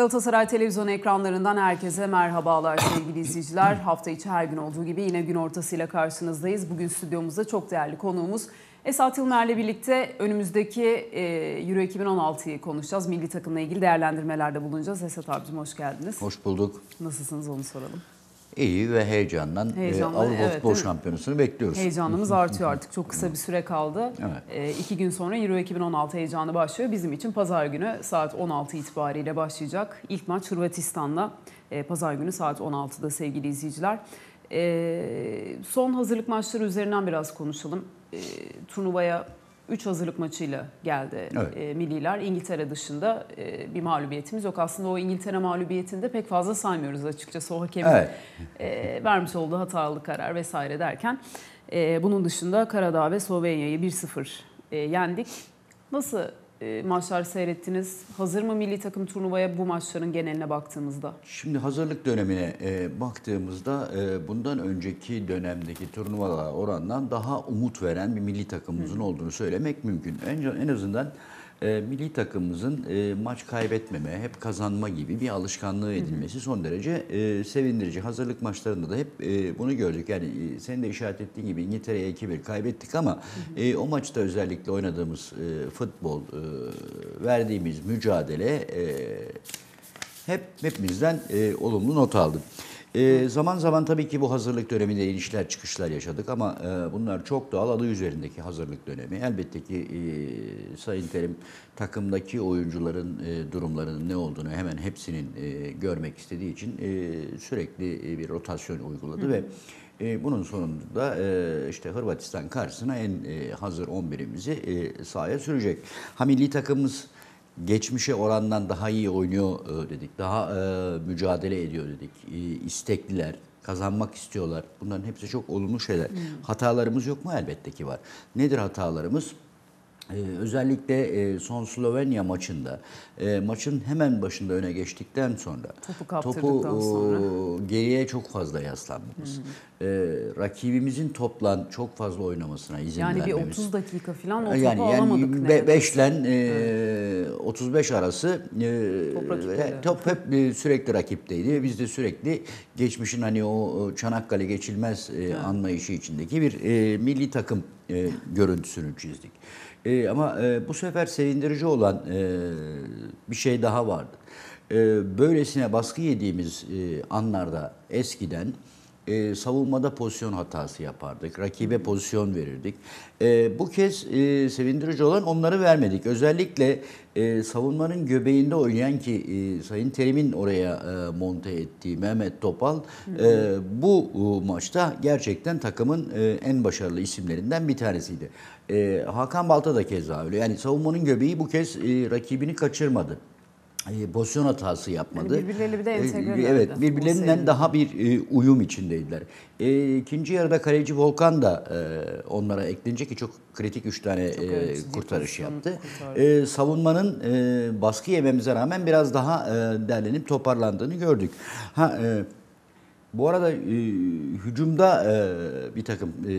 Galatasaray televizyon ekranlarından herkese merhabalar sevgili izleyiciler. Hafta içi her gün olduğu gibi yine gün ortasıyla karşınızdayız. Bugün stüdyomuzda çok değerli konuğumuz Esat Yılmer'le birlikte önümüzdeki e, Euro 2016'yı konuşacağız. Milli takımla ilgili değerlendirmelerde bulunacağız. Esat abicim hoş geldiniz. Hoş bulduk. Nasılsınız onu soralım. İyi ve heyecandan Heyecanlı, e, Avrupa evet, Futbol? Şampiyonası'nı bekliyoruz. Heyecanımız artıyor artık. Çok kısa bir süre kaldı. Evet. E, iki gün sonra Euro 2016 heyecanı başlıyor. Bizim için pazar günü saat 16 itibariyle başlayacak. İlk maç Hırvatistan'la. E, pazar günü saat 16'da sevgili izleyiciler. E, son hazırlık maçları üzerinden biraz konuşalım. E, turnuvaya 3 hazırlık maçıyla geldi Evet. e, milliler. İngiltere dışında e, bir mağlubiyetimiz yok. Aslında o İngiltere mağlubiyetini de pek fazla saymıyoruz açıkçası. O hakemin Evet. e, vermiş olduğu hatalı karar vesaire derken. e, bunun dışında Karadağ ve Slovenya'yı 1-0 e, yendik. Nasıl e, maçlar seyrettiniz? Hazır mı milli takım turnuvaya bu maçların geneline baktığımızda? Şimdi hazırlık dönemine e, baktığımızda e, bundan önceki dönemdeki turnuvalara orandan daha umut veren bir milli takımımızın olduğunu söylemek mümkün. En, en azından e, milli takımımızın e, maç kaybetmeme, hep kazanma gibi bir alışkanlığı edilmesi son derece e, sevindirici. Hazırlık maçlarında da hep e, bunu gördük. Yani e, senin de işaret ettiğin gibi İngiltere'ye 2-1 kaybettik ama e, o maçta özellikle oynadığımız e, futbol, e, verdiğimiz mücadele e, hep hepimizden e, olumlu not aldım. E, zaman zaman tabii ki bu hazırlık döneminde inişler çıkışlar yaşadık ama e, bunlar çok doğal adı üzerindeki hazırlık dönemi. Elbette ki e, Sayın Terim takımdaki oyuncuların e, durumlarının ne olduğunu hemen hepsinin e, görmek istediği için e, sürekli e, bir rotasyon uyguladı ve e, bunun sonunda e, işte Hırvatistan karşısına en e, hazır 11'imizi e, sahaya sürecek. Ha milli takımımız geçmişe orandan daha iyi oynuyor e, dedik. Daha e, mücadele ediyor dedik. E, istekliler, kazanmak istiyorlar. Bunların hepsi çok olumlu şeyler. Hatalarımız yok mu? Elbette ki var. Nedir hatalarımız? Ee, özellikle e, son Slovenya maçında e, maçın hemen başında öne geçtikten sonra Topu kaptırdıktan sonra. e, geriye çok fazla yaslanmamız. E, rakibimizin toplan çok fazla oynamasına izin Yani bir vermemiz. 30 dakika falan o topu Yani alamadık. yani neredeyse. 5'ten e, 35 arası e, Top rakipteydi. top hep e, sürekli rakipteydi. Biz de sürekli geçmişin hani o Çanakkale geçilmez e, anlayışı içindeki bir e, milli takım e, görüntüsünü çizdik. E, ama e, bu sefer sevindirici olan e, bir şey daha vardı. E, böylesine baskı yediğimiz e, anlarda eskiden e, savunmada pozisyon hatası yapardık. Rakibe pozisyon verirdik. E, bu kez e, sevindirici olan onları vermedik. Özellikle e, savunmanın göbeğinde oynayan ki e, Sayın Terim'in oraya e, monte ettiği Mehmet Topal e, bu e, maçta gerçekten takımın e, en başarılı isimlerinden bir tanesiydi. E, Hakan Balta da keza öyle. Yani savunmanın göbeği bu kez e, rakibini kaçırmadı. E, pozisyon hatası yapmadı. Yani birbirleriyle bir de E, entegrelerdi. Evet, birbirlerinden daha bir e, uyum içindeydiler. E, ikinci yarıda kaleci Volkan da e, onlara eklenince ki çok kritik üç tane Çok e, kurtarış yaptı. E, savunmanın e, baskı yememize rağmen biraz daha e, derlenip toparlandığını gördük. Ha e, bu arada e, hücumda e, bir takım e,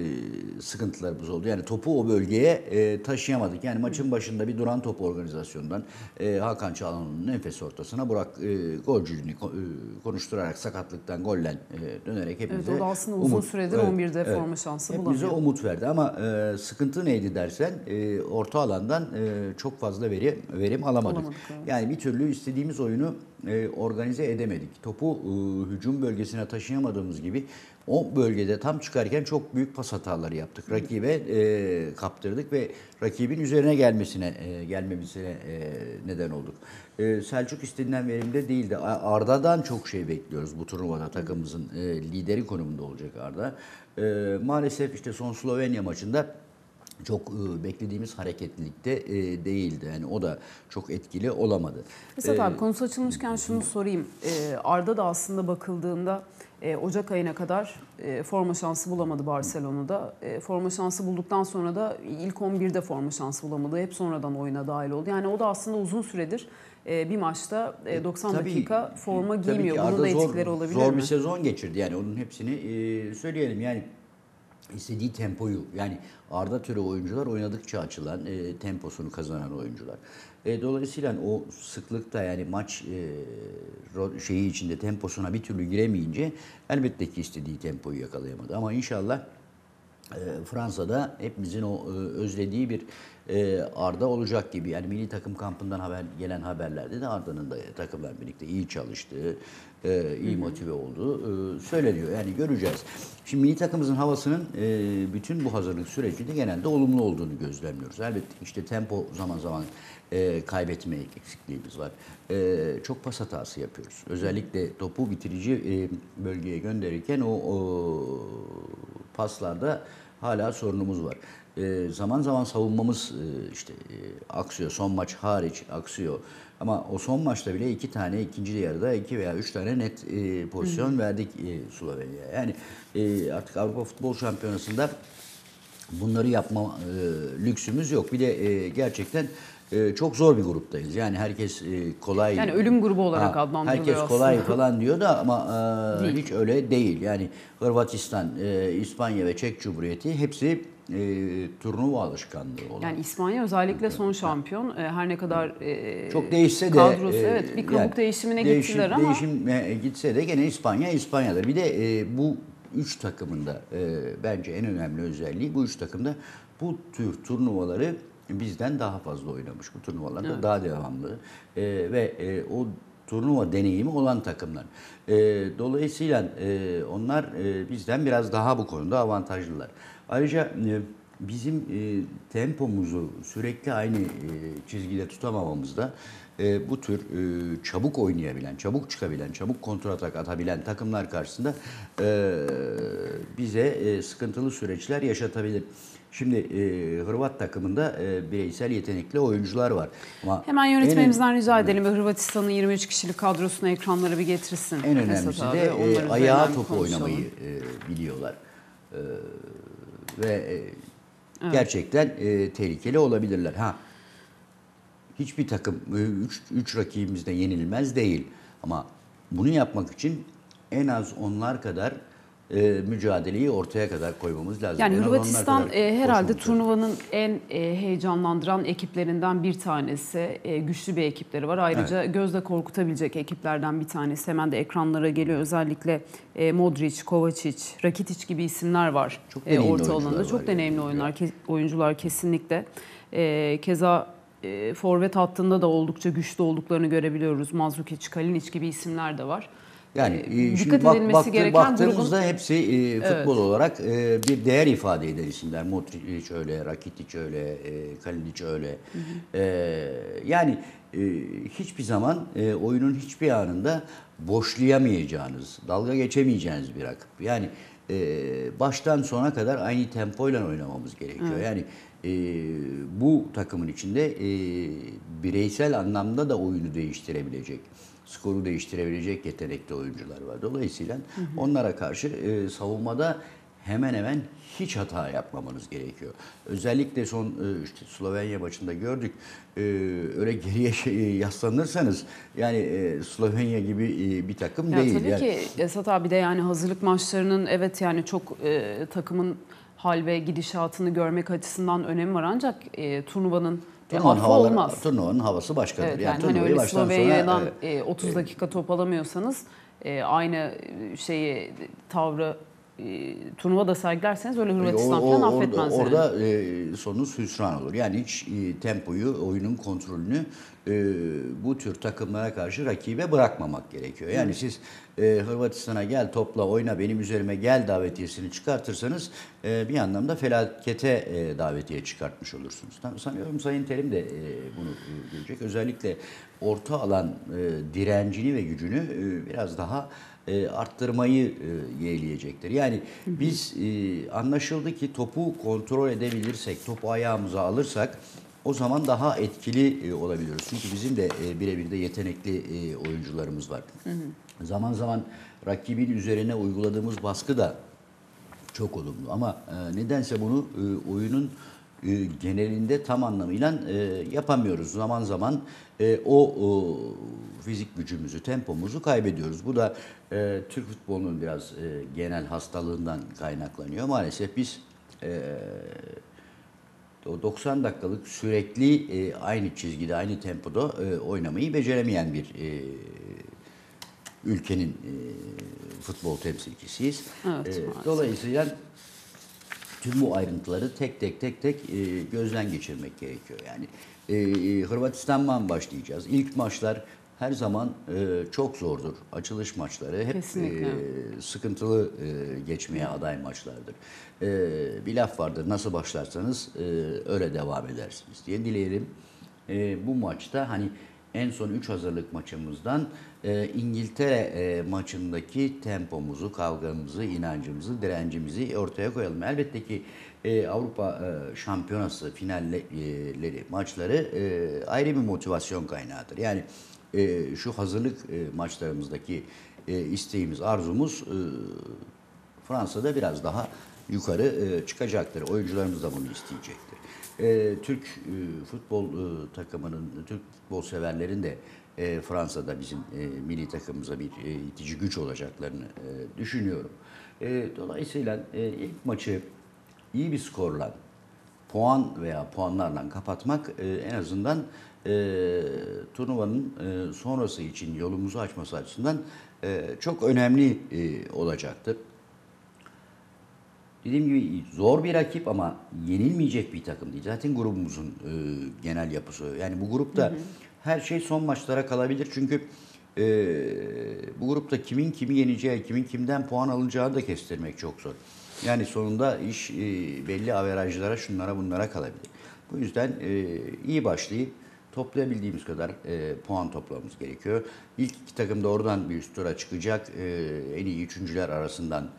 sıkıntılarımız oldu. Yani topu o bölgeye e, taşıyamadık. Yani maçın başında bir duran top organizasyondan e, Hakan Çalhanoğlu'nun nefes ortasına Burak e, golcülüğünü e, konuşturarak sakatlıktan gollen e, dönerek hepimize Evet, o da aslında uzun umut- süredir Evet, 11'de evet. forma şansı Hepimize bulamıyor. umut verdi ama e, sıkıntı neydi dersen e, orta alandan e, çok fazla veri verim alamadık. Alamadık, evet. Yani bir türlü istediğimiz oyunu e, organize edemedik. Topu e, hücum bölgesine taşıyamadığımız gibi o bölgede tam çıkarken çok büyük pas hataları yaptık. Rakibe e, kaptırdık ve rakibin üzerine gelmesine e, gelmemesine e, neden olduk. E, Selçuk istenilen verimde değildi. Arda'dan çok şey bekliyoruz bu turnuvada takımımızın e, lideri konumunda olacak Arda. E, maalesef işte son Slovenya maçında çok e, beklediğimiz hareketlilikte e, değildi. Yani o da çok etkili olamadı. Esat E, abi konusu açılmışken şunu sorayım. Ee, Arda da aslında bakıldığında e, Ocak ayına kadar e, forma şansı bulamadı Barcelona'da. E, forma şansı bulduktan sonra da ilk 11'de forma şansı bulamadı. Hep sonradan oyuna dahil oldu. Yani o da aslında uzun süredir e, bir maçta e, 90 Tabii, dakika forma giymiyor. Bunun da zor- etkileri olabilir Zor mi? bir sezon geçirdi yani onun hepsini e, söyleyelim. Yani istediği tempoyu yani Arda türü oyuncular oynadıkça açılan e, temposunu kazanan oyuncular. E, dolayısıyla o sıklıkta yani maç e, şeyi içinde temposuna bir türlü giremeyince elbette ki istediği tempoyu yakalayamadı. Ama inşallah e, Fransa'da hepimizin o e, özlediği bir e, Arda olacak gibi. Yani milli takım kampından haber gelen haberlerde de Arda'nın da takımla birlikte iyi çalıştığı, e, iyi motive olduğu e, söyleniyor. Yani göreceğiz. Şimdi milli takımımızın havasının e, bütün bu hazırlık sürecinde genelde olumlu olduğunu gözlemliyoruz. Elbette işte tempo zaman zaman e, kaybetme eksikliğimiz var. E, çok pas hatası yapıyoruz. Özellikle topu bitirici e, bölgeye gönderirken o, o paslarda hala sorunumuz var. E, zaman zaman savunmamız e, işte e, aksıyor. Son maç hariç aksıyor. Ama o son maçta bile iki tane ikinci yarıda iki veya üç tane net e, pozisyon verdik e, Slovenya'ya. Yani e, artık Avrupa Futbol Şampiyonası'nda bunları yapma e, lüksümüz yok. Bir de e, gerçekten e, çok zor bir gruptayız. Yani herkes e, kolay... Yani ölüm grubu olarak adlandırılıyor Herkes kolay aslında. falan diyor da ama e, Değil. hiç öyle değil. Yani Hırvatistan, e, İspanya ve Çek Cumhuriyeti hepsi e, turnuva alışkanlığı olan. Yani İspanya özellikle son şampiyon. E, Her ne kadar e, çok değişse de kadrosu e, evet bir kabuk yani değişimine değişim- gittiler ama Değişime gitse de gene İspanya İspanya'dır. Bir de e, bu üç takımında e, bence en önemli özelliği bu üç takımda bu tür turnuvaları bizden daha fazla oynamış. Bu turnuvalarda daha devamlı e, ve e, o turnuva deneyimi olan takımlar. E, dolayısıyla e, onlar e, bizden biraz daha bu konuda avantajlılar. Ayrıca e, bizim e, tempomuzu sürekli aynı e, çizgide tutamamamızda e, bu tür e, çabuk oynayabilen, çabuk çıkabilen, çabuk kontratak atabilen takımlar karşısında e, bize e, sıkıntılı süreçler yaşatabilir. Şimdi e, Hırvat takımında e, bireysel yetenekli oyuncular var. Ama hemen en- yönetmenimizden rica edelim ve Hırvatistan'ın 23 kişilik kadrosunu ekranlara bir getirsin. En önemlisi de e, ayağa top konuşalım. oynamayı e, biliyorlar. E, ve e, gerçekten e, tehlikeli olabilirler. Ha hiçbir takım 3 rakibimizde yenilmez değil. Ama bunu yapmak için en az onlar kadar e, mücadeleyi ortaya kadar koymamız lazım. Yani En Hırvatistan e, herhalde turnuvanın en e, heyecanlandıran ekiplerinden bir tanesi. E, güçlü bir ekipleri var. Ayrıca gözle korkutabilecek ekiplerden bir tanesi. Hemen de ekranlara geliyor. Özellikle e, Modric, Kovacic, Rakitic gibi isimler var. Çok e, orta alanda. Çok yani. deneyimli oyunlar, ke- oyuncular kesinlikle. E, keza e, forvet hattında da oldukça güçlü olduklarını görebiliyoruz. Mandzukic, Kalinic gibi isimler de var. Yani E, şimdi bak, baktı- gereken baktığımızda grubun hepsi e, futbol olarak e, bir değer ifade eden isimler. Modric öyle, Rakitic öyle, e, Kalinic öyle. E, yani e, hiçbir zaman e, oyunun hiçbir anında boşlayamayacağınız, dalga geçemeyeceğiniz bir rakip. Yani e, baştan sona kadar aynı tempoyla oynamamız gerekiyor. Yani e, bu takımın içinde e, bireysel anlamda da oyunu değiştirebilecek skoru değiştirebilecek yetenekli oyuncular var. Dolayısıyla onlara karşı e, savunmada hemen hemen hiç hata yapmamanız gerekiyor. Özellikle son e, işte Slovenya maçında gördük. E, öyle geriye şey, yaslanırsanız yani e, Slovenya gibi e, bir takım Ya değil. tabii Yani ki Esat abi de yani hazırlık maçlarının evet yani çok e, takımın hal ve gidişatını görmek açısından önemi var ancak e, turnuvanın e, turnuvanın, affı havaları- olmaz. turnuvanın havası başkadır. Evet, yani yani, hani öyle Slovenya'dan e, e, 30 dakika top alamıyorsanız e, aynı şeyi tavrı e, turnuvada sergilerseniz öyle Hırvatistan falan orada- affetmez yani. Orada e, sonunuz hüsran olur. Yani hiç e, tempoyu, oyunun kontrolünü e, bu tür takımlara karşı rakibe bırakmamak gerekiyor. Yani siz e, Hırvatistan'a gel topla oyna benim üzerime gel davetiyesini çıkartırsanız e, bir anlamda felakete e, davetiye çıkartmış olursunuz. Tam- Sanıyorum Sayın Terim de e, bunu e, görecek. Özellikle orta alan e, direncini ve gücünü e, biraz daha e, arttırmayı e, yeğleyecektir. Yani biz e, anlaşıldı ki topu kontrol edebilirsek, topu ayağımıza alırsak o zaman daha etkili e, olabiliyoruz. Çünkü bizim de e, birebir de yetenekli e, oyuncularımız var. Zaman zaman rakibin üzerine uyguladığımız baskı da çok olumlu ama e, nedense bunu e, oyunun genelinde tam anlamıyla e, yapamıyoruz. Zaman zaman e, o, fizik gücümüzü, tempomuzu kaybediyoruz. Bu da e, Türk futbolunun biraz e, genel hastalığından kaynaklanıyor. Maalesef biz e, o 90 dakikalık sürekli e, aynı çizgide, aynı tempoda e, oynamayı beceremeyen bir e, ülkenin e, futbol temsilcisiyiz. Evet, E, dolayısıyla tüm bu ayrıntıları tek tek tek tek e, gözden geçirmek gerekiyor. Yani e, Hırvatistan'dan başlayacağız. İlk maçlar her zaman e, çok zordur. Açılış maçları hep Kesinlikle. e, sıkıntılı e, geçmeye aday maçlardır. E, bir laf vardır nasıl başlarsanız e, öyle devam edersiniz diye dileyelim. E, bu maçta hani en son 3 hazırlık maçımızdan e, İngiltere e, maçındaki tempomuzu, kavgamızı, inancımızı, direncimizi ortaya koyalım. Elbette ki e, Avrupa e, Şampiyonası finalleri, maçları e, ayrı bir motivasyon kaynağıdır. Yani e, şu hazırlık e, maçlarımızdaki e, isteğimiz, arzumuz e, Fransa'da biraz daha yukarı e, çıkacaktır. Oyuncularımız da bunu isteyecektir. E, Türk e, futbol e, takımının, Türk futbol severlerin de e, Fransa'da bizim e, milli takımımıza bir e, itici güç olacaklarını e, düşünüyorum. E, dolayısıyla e, ilk maçı iyi bir skorla, puan veya puanlarla kapatmak e, en azından e, turnuvanın e, sonrası için yolumuzu açması açısından e, çok önemli e, olacaktır. Dediğim gibi zor bir rakip ama yenilmeyecek bir takım değil. Zaten grubumuzun e, genel yapısı. Yani bu grupta her şey son maçlara kalabilir. Çünkü e, bu grupta kimin kimi yeneceği, kimin kimden puan alacağı da kestirmek çok zor. Yani sonunda iş e, belli averajlara, şunlara bunlara kalabilir. Bu yüzden e, iyi başlayıp toplayabildiğimiz kadar e, puan toplamamız gerekiyor. İlk iki takım da oradan bir üst tura çıkacak. E, en iyi üçüncüler arasından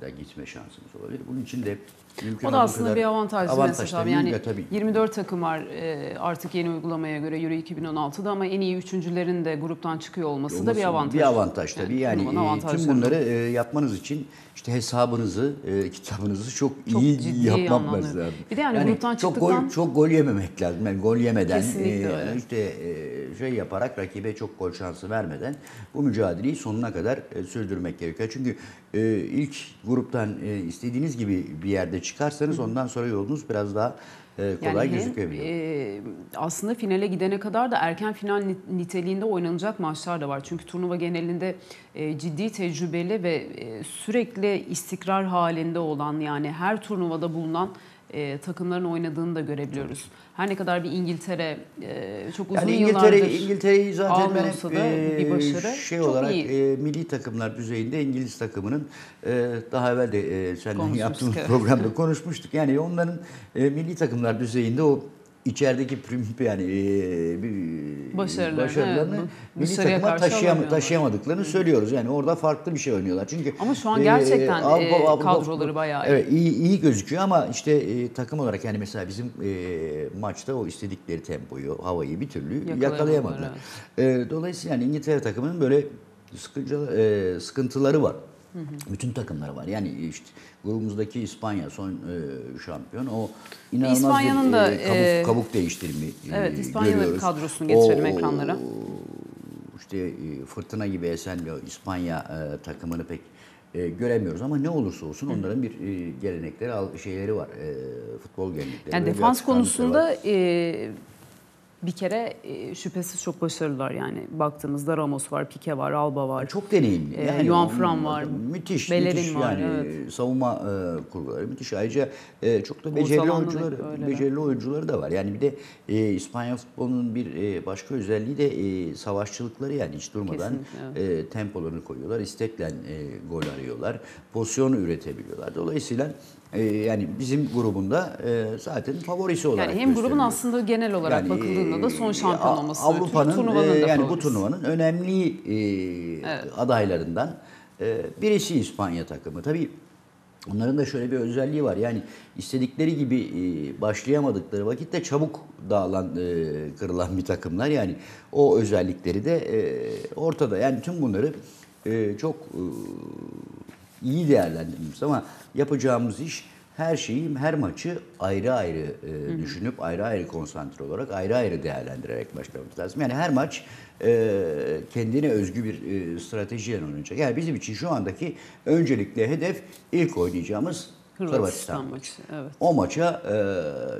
da gitme şansımız olabilir. Bunun için de mümkün O da aslında bir avantaj, Mesut abi. Yani ya tabii. 24 takım var e, artık yeni uygulamaya göre Euro 2016'da ama en iyi üçüncülerin de gruptan çıkıyor olması, da bir avantaj. Bir avantaj tabii. Yani, turnuvanın e, tüm bunları e, yapmanız için işte hesabınızı, e, kitabınızı çok, Çok iyi anlamda. lazım. Bir de yani gruptan çok çıktıktan- gol çok gol yememek lazım. Yani gol yemeden Kesinlikle e, öyle. işte e, şey yaparak rakibe çok gol şansı vermeden bu mücadeleyi sonuna kadar e, sürdürmek gerekiyor. Çünkü e, ilk gruptan e, istediğiniz gibi bir yerde çıkarsanız ondan sonra yolunuz biraz daha e, kolay hem, gözükebiliyor. e, aslında finale gidene kadar da erken final nit- niteliğinde oynanacak maçlar da var. Çünkü turnuva genelinde e, ciddi tecrübeli ve e, sürekli istikrar halinde olan yani her turnuvada bulunan e, takımların oynadığını da görebiliyoruz. Her ne kadar bir İngiltere e, çok uzun Yani yıllardır İngiltere İngiltere'yi zaten ben hep da e, bir başarı şey çok olarak iyi. e, milli takımlar düzeyinde İngiliz takımının e, daha evvel de e, seninle yaptığımız evet. programda konuşmuştuk. Yani onların e, milli takımlar düzeyinde o içerideki prim yani e, bir- Başarılarını, başarılarını evet, milli takıma taşıyam taşıyamadıklarını söylüyoruz. Yani orada farklı bir şey oynuyorlar. Çünkü Ama şu an e, gerçekten, Avrupa- e, Avrupa- kadroları bayağı iyi. Evet iyi, iyi gözüküyor ama işte e, takım olarak yani mesela bizim e, maçta o istedikleri tempoyu, havayı bir türlü Yakalayamadılar, yakalayamadılar. E, dolayısıyla yani İngiltere takımının böyle sıkıntı, e, sıkıntıları var. Bütün takımları var. Yani işte grubumuzdaki İspanya son e, şampiyon. O inanılmaz İspanya'nın bir da, e, kabuk, e, kabuk değiştirimi e, Evet, İspanya'nın görüyoruz. kadrosunu getirelim O, ekranlara. işte e, fırtına gibi esen bir İspanya e, takımını pek e, göremiyoruz ama ne olursa olsun onların bir e, gelenekleri, şeyleri var. E, futbol gelenekleri. Yani defans konusunda e, bir kere e, şüphesiz çok başarılılar yani baktığımızda Ramos var, Pique var, Alba var. Çok deneyimli. Ee, Juan onun- Fran var, Müthiş, Bellerin müthiş var, yani evet. savunma e, kurguları müthiş. Ayrıca e, çok da becerili da oyuncuları, öyleler. becerili oyuncuları da var. Yani bir de e, İspanya futbolunun bir e, başka özelliği de e, savaşçılıkları yani hiç durmadan Kesinlikle, e, tempolarını koyuyorlar, istekle e, gol arıyorlar, pozisyon üretebiliyorlar. Dolayısıyla e, yani bizim grubunda e, zaten favorisi olarak Yani hem grubun gösteriliyor. aslında genel olarak Yani, bakıldığında da son e, şampiyon olması Avrupa'nın turnuvanın e, yani bu turnuvanın önemli e, adaylarından birisi İspanya takımı. Tabii onların da şöyle bir özelliği var. Yani istedikleri gibi başlayamadıkları vakitte çabuk dağılan, kırılan bir takımlar. Yani o özellikleri de ortada. Yani tüm bunları çok iyi değerlendirmemiz ama yapacağımız iş her şeyi, her maçı ayrı ayrı e, düşünüp ayrı ayrı konsantre olarak ayrı ayrı değerlendirerek başlamamız lazım. Yani her maç e, kendine özgü bir e, stratejiyle oynayacak. Yani bizim için şu andaki öncelikle hedef ilk oynayacağımız Hırvatistan Hırvatistan maçı. Evet. O maça e,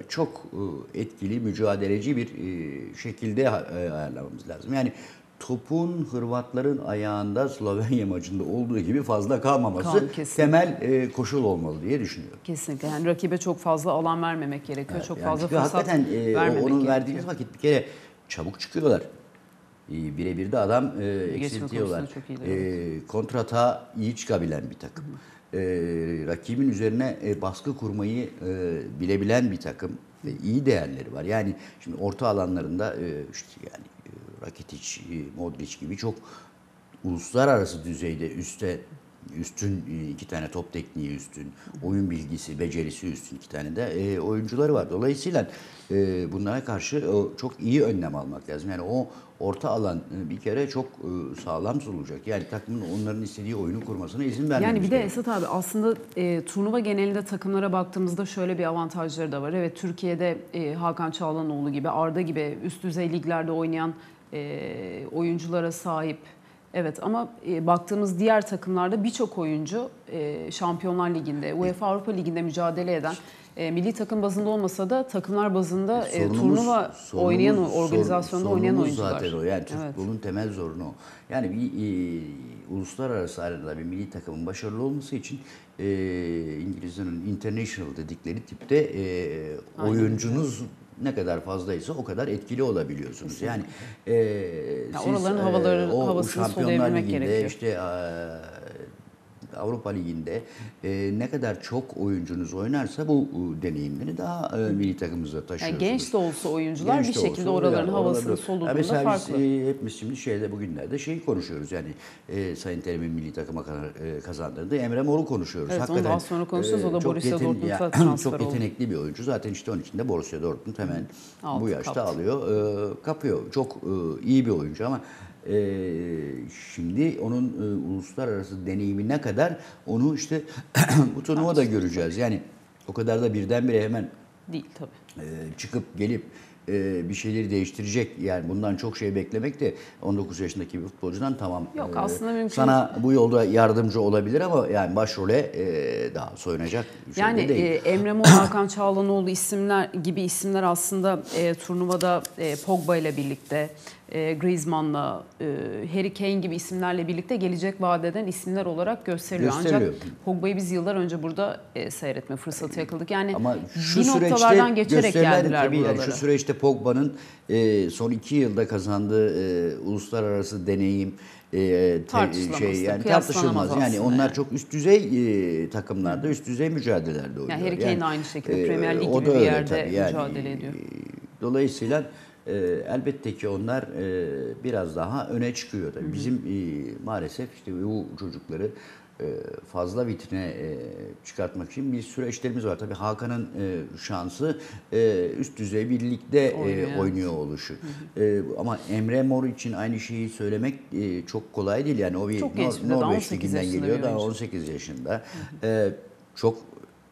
çok e, etkili, mücadeleci bir e, şekilde e, ayarlamamız lazım. Yani topun Hırvatların ayağında Slovenya maçında olduğu gibi fazla kalmaması kesinlikle. temel e, koşul olmalı diye düşünüyorum. Kesinlikle. Yani rakibe çok fazla alan vermemek gerekiyor. çok Yani fazla fırsat hakikaten e, vermemek onun gerekiyor. verdiğiniz vakit bir kere çabuk çıkıyorlar. E, birebir de adam e, eksiltiyorlar. E, kontrata iyi çıkabilen bir takım. E, rakibin üzerine e, baskı kurmayı e, bilebilen bir takım. Ve iyi değerleri var. Yani şimdi orta alanlarında e, işte yani e, Rakitic, Modric gibi çok uluslararası düzeyde üste üstün e, iki tane top tekniği üstün, oyun bilgisi, becerisi üstün iki tane de e, oyuncuları var. Dolayısıyla e, bunlara karşı o, çok iyi önlem almak lazım. Yani o orta alan e, bir kere çok e, sağlam olacak. Yani takımın onların istediği oyunu kurmasına izin vermemiz Yani bir de. Esat abi aslında e, turnuva genelinde takımlara baktığımızda şöyle bir avantajları da var. Evet Türkiye'de e, Hakan Çağlanoğlu gibi, Arda gibi üst düzey liglerde oynayan e, oyunculara sahip. Evet ama e, baktığımız diğer takımlarda birçok oyuncu e, Şampiyonlar Ligi'nde, UEFA Avrupa Ligi'nde mücadele eden e, milli takım bazında olmasa da takımlar bazında e, Sorunumuz- turnuva oynayan, sorunumuz- organizasyonda sorun- oynayan oyuncular. zaten o. Yani Evet. futbolun temel sorunu o. Yani bir e, uluslararası arenada bir milli takımın başarılı olması için e, İngilizlerin international dedikleri tipte e, oyuncunuz ne kadar fazlaysa o kadar etkili olabiliyorsunuz. Yani e, siz, oraların havaları- o havasını Şampiyonlar Ligi'nde gerekiyor. işte e, Avrupa Ligi'nde e, ne kadar çok oyuncunuz oynarsa bu e, deneyimleri daha e, milli takımımıza Yani taşıyorsunuz. genç de olsa oyuncular Genç bir de şekilde olsa oraların yani havasını soluduğunda mesela farklı. Biz, e, hepimiz şimdi şeyde bugünlerde şeyi konuşuyoruz yani e, Sayın Terim'in milli takıma e, kazandırdığı Emre Mor'u konuşuyoruz. Evet, onu daha sonra konuşacağız. O da çok Borussia yeten- Dortmund'a ya, transfer Çok oldu. yetenekli bir oyuncu. Zaten işte onun için de Borussia Dortmund hemen Aldı, bu yaşta kaptı. alıyor, e, kapıyor. Çok e, iyi bir oyuncu ama e, şimdi onun e, uluslararası deneyimi ne kadar onu işte bu turnuvada göreceğiz. Yani o kadar da birdenbire hemen Değil tabii. e, çıkıp gelip e, bir şeyleri değiştirecek yani bundan çok şey beklemek de 19 yaşındaki bir futbolcudan tamam. Yok, e, aslında mümkün Sana bu yolda yardımcı olabilir ama yani başrole e, daha soyunacak bir şey Yani de değil. e, Emre Mor, Hakan Çağlanoğlu isimler gibi isimler aslında e, turnuvada e, Pogba ile birlikte, e, Griezmann'la, e, Harry Kane gibi isimlerle birlikte gelecek vadeden isimler olarak gösteriliyor. Gösteriliyor. Ancak Pogba'yı biz yıllar önce burada e, seyretme fırsatı yakaladık. Yani Ama şu bir noktalardan geçerek geldiler tabii yani buralara. şu süreçte Pogba'nın e, son iki yılda kazandığı e, uluslararası deneyim e, te- şey yani tartışılmaz. Yani onlar yani. çok üst düzey e, takımlarda, üst düzey mücadelelerde oynuyor. Harry Kane de aynı şekilde e, Premier Lig gibi bir öyle yerde tabii. Yani, mücadele ediyor. e, Dolayısıyla e, elbette ki onlar e, biraz daha öne çıkıyor. Tabii. Bizim e, maalesef işte bu çocukları e, fazla vitrine e, çıkartmak için bir süreçlerimiz var. Tabii Hakan'ın e, şansı üst düzey bir ligde e, Oynuyor, oynuyor oluşu. E, ama Emre Mor için aynı şeyi söylemek çok kolay değil. Yani o bir Çok Nor- Norveç 18 liginden yaşında geliyor. Daha oyuncu. 18 yaşında. E, çok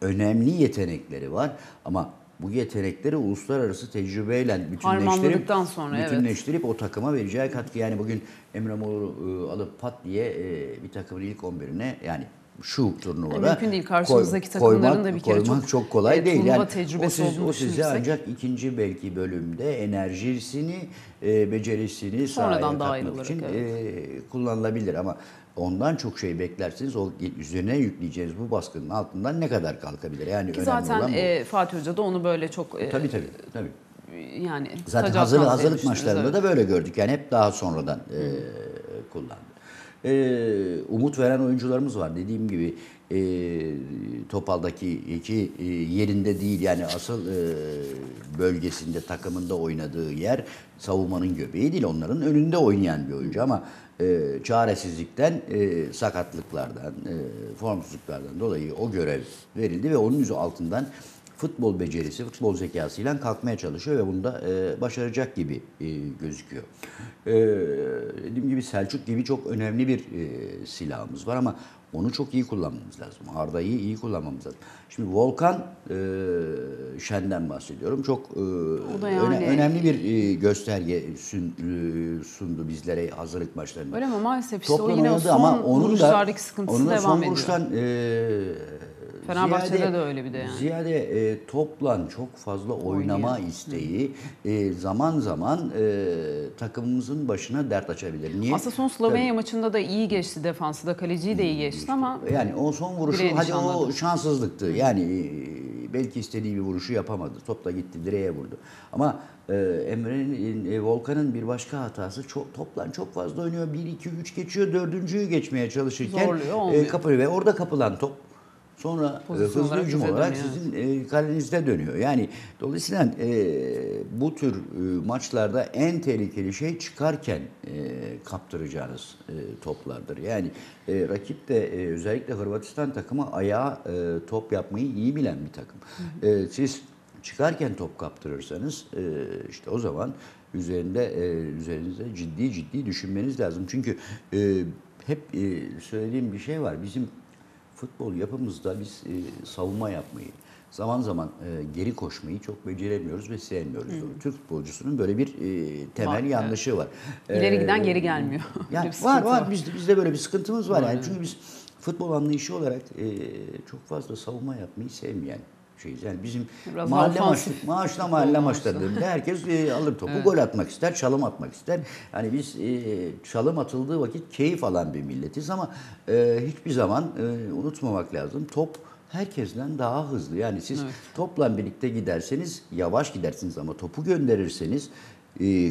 önemli yetenekleri var ama bu yetenekleri uluslararası tecrübeyle bütünleştirip sonra, evet. bütünleştirip o takıma vereceği katkı yani bugün Emre Mor'u e, alıp pat diye e, bir takımın ilk 11'ine yani şu turnuvada mümkün değil. Karşımızdaki takımların da bir kere koymak çok, çok kolay e, değil. Yani o, siz, o size ancak ikinci belki bölümde enerjisini, e, becerisini Sonradan sahaya katmak için evet. e, kullanılabilir ama ondan çok şey beklersiniz. O üzerine yükleyeceğiniz bu baskının altından ne kadar kalkabilir? Yani Ki önemli zaten e, Fatih Hoca da onu böyle çok e, tabii tabii. tabii. yani Zaten hazır, hazırlık maçlarında evet. da böyle gördük. Yani hep daha sonradan e, kullandı. E, umut veren oyuncularımız var. Dediğim gibi e, Topal'daki iki e, yerinde değil. Yani asıl e, bölgesinde, takımında oynadığı yer savunmanın göbeği değil. Onların önünde oynayan bir oyuncu ama e, çaresizlikten, e, sakatlıklardan, e, formsuzluklardan dolayı o görev verildi ve onun yüzü altından futbol becerisi, futbol zekasıyla kalkmaya çalışıyor ve bunda e, başaracak gibi e, gözüküyor. E, dediğim gibi Selçuk gibi çok önemli bir e, silahımız var ama onu çok iyi kullanmamız lazım. Arda'yı iyi kullanmamız lazım. Şimdi Volkan e, Şen'den bahsediyorum. Çok e, yani- öne- önemli bir e, gösterge sun- e, sundu bizlere hazırlık maçlarında. Öyle ama maalesef işte o Toplam yine o son ama onun da sıkıntısı onun da devam son ediyor. vuruştan e, Fenerbahçe'de ziyade- de öyle bir de yani. Ziyade e, topla çok fazla oynama Oynuyor. isteği e, zaman zaman e, takımımızın başına dert açabilir. Niye? Aslında son Slovenya maçında da iyi geçti defansı da kaleciyi de iyi geçti ama Yani o son vuruşu hadi o şanssızlıktı. Yani e, belki istediği bir vuruşu yapamadı. Top da gitti direğe vurdu. Ama e, Emre'nin e, Volkan'ın bir başka hatası çok toplan çok fazla oynuyor. 1 2 3 geçiyor. Dördüncüyü geçmeye çalışırken Zorluyor, e, kapıyor ve orada kapılan top sonra Pozisyon hızlı hücum olarak dönüyor, sizin e, kalenizde dönüyor. Yani dolayısıyla e, bu tür e, maçlarda en tehlikeli şey çıkarken e, kaptıracağınız e, toplardır. Yani e, rakip de e, özellikle Hırvatistan takımı ayağa e, top yapmayı iyi bilen bir takım. E, siz çıkarken top kaptırırsanız e, işte o zaman üzerinde e, üzerinizde ciddi ciddi düşünmeniz lazım. Çünkü e, hep e, söylediğim bir şey var. Bizim futbol yapımızda biz e, savunma yapmayı, zaman zaman e, geri koşmayı çok beceremiyoruz ve sevmiyoruz. Türk futbolcusunun böyle bir e, temel Var, evet. yanlışı var. ileri E, giden geri gelmiyor. yani var var bizde, bizde böyle bir sıkıntımız var. Var, yani evet. çünkü biz futbol anlayışı olarak e, çok fazla savunma yapmayı sevmeyen şeyiz. Yani bizim Biraz mahalle ofansif maaşla mahalle maçlarında herkes e, alır topu, gol atmak ister, çalım atmak ister. Yani biz e, çalım atıldığı vakit keyif alan bir milletiz ama e, hiçbir zaman e, unutmamak lazım. Top herkesten daha hızlı. Yani siz Evet. topla birlikte giderseniz yavaş gidersiniz ama topu gönderirseniz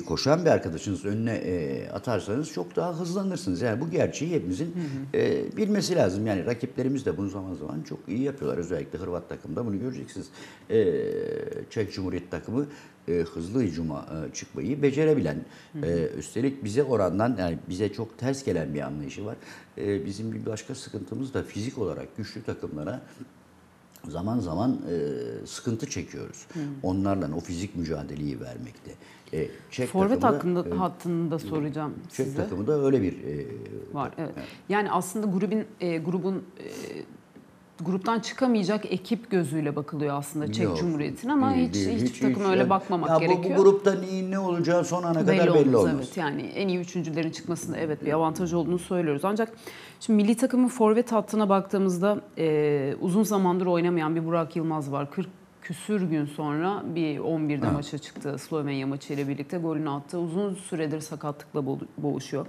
koşan bir arkadaşınız önüne e, atarsanız çok daha hızlanırsınız. Yani bu gerçeği hepimizin e, bilmesi lazım. Yani rakiplerimiz de bunu zaman zaman çok iyi yapıyorlar. Özellikle Hırvat takımda bunu göreceksiniz. E, Çek Cumhuriyet takımı e, hızlı hücuma e, çıkmayı becerebilen, e, üstelik bize orandan yani bize çok ters gelen bir anlayışı var. E, bizim bir başka sıkıntımız da fizik olarak güçlü takımlara zaman zaman e, sıkıntı çekiyoruz. Onlarla o fizik mücadeleyi vermekte. E, Çek Forvet takımı da- hakkında hattını da soracağım Çek size. takımı da öyle bir e, Var evet. Yani aslında grubun e, grubun e, gruptan çıkamayacak ekip gözüyle bakılıyor aslında Çek Yok, Cumhuriyeti'nin ama değil, hiç değil, hiç, takım öyle yani- bakmamak ya bu- gerekiyor. Bu, grupta neyin ne olacağı son ana belli kadar belli olmaz, olmaz. evet. Yani en iyi üçüncülerin çıkmasında evet bir avantaj olduğunu söylüyoruz. Ancak şimdi milli takımın forvet hattına baktığımızda e, uzun zamandır oynamayan bir Burak Yılmaz var. 40 küsür gün sonra bir 11'de maça çıktı. Slovenya maçıyla birlikte golünü attı. Uzun süredir sakatlıkla bo- boğuşuyor.